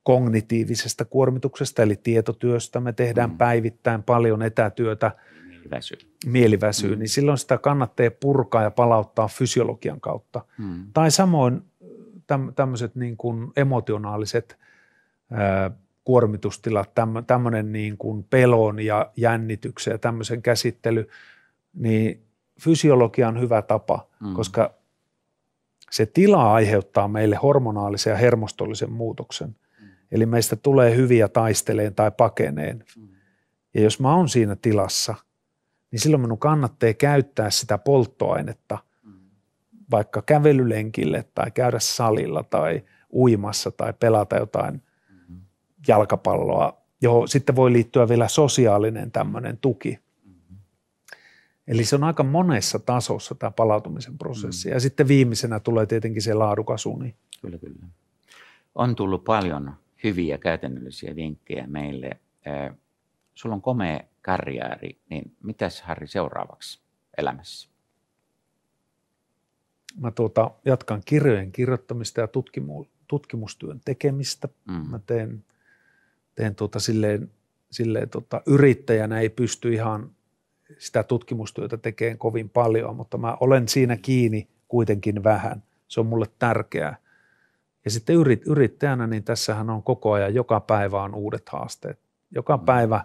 kognitiivisesta kuormituksesta, eli tietotyöstä, me tehdään mm. päivittäin paljon etätyötä – mieliväsyy, mieliväsyy mm. niin silloin sitä kannattaa purkaa ja palauttaa fysiologian kautta. Mm. Tai samoin tämmöiset niin kuin emotionaaliset ää, kuormitustilat, tämmöinen niin kuin pelon ja jännityksen ja tämmöisen käsittely, niin fysiologia on hyvä tapa, mm. koska se tila aiheuttaa meille hormonaalisen ja hermostollisen muutoksen. Mm. Eli meistä tulee hyviä taisteleen tai pakeneen. Mm. Ja jos mä oon siinä tilassa – niin silloin minun kannattaa käyttää sitä polttoainetta vaikka kävelylenkille tai käydä salilla tai uimassa tai pelata jotain jalkapalloa, johon sitten voi liittyä vielä sosiaalinen tämmöinen tuki. Eli se on aika monessa tasossa tämä palautumisen prosessi. Ja sitten viimeisenä tulee tietenkin se laadukas uni. Kyllä, kyllä. On tullut paljon hyviä käytännöllisiä vinkkejä meille. Sulla on komea karjääri, niin mitäs Harri seuraavaksi elämässä? Mä tuota, jatkan kirjojen kirjoittamista ja tutkimu, tutkimustyön tekemistä. Mm. Mä teen, teen tuota silleen, silleen tuota, yrittäjänä ei pysty ihan sitä tutkimustyötä tekemään kovin paljon, mutta mä olen siinä kiinni kuitenkin vähän. Se on mulle tärkeää. Ja sitten yrit, yrittäjänä, niin tässähän on koko ajan, joka päivä on uudet haasteet. Joka mm. päivä,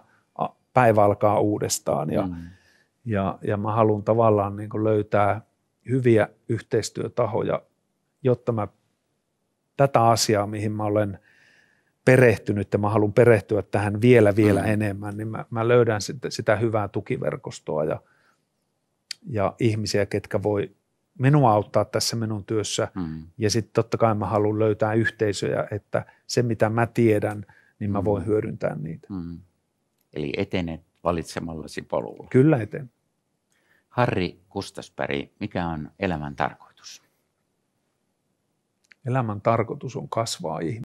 päivä alkaa uudestaan ja, mm. ja, ja mä haluan tavallaan niin löytää hyviä yhteistyötahoja, jotta mä tätä asiaa, mihin mä olen perehtynyt ja mä haluan perehtyä tähän vielä vielä mm. enemmän, niin mä, mä löydän sitä, sitä hyvää tukiverkostoa ja, ja ihmisiä, ketkä voi minua auttaa tässä minun työssä. Mm. Ja sitten totta kai mä haluan löytää yhteisöjä, että se mitä mä tiedän, niin mä voin mm. hyödyntää niitä. Mm. Eli etenet valitsemallasi polulla. Kyllä eten. Harri Kustaspäri, mikä on elämän tarkoitus? Elämän tarkoitus on kasvaa ihminen.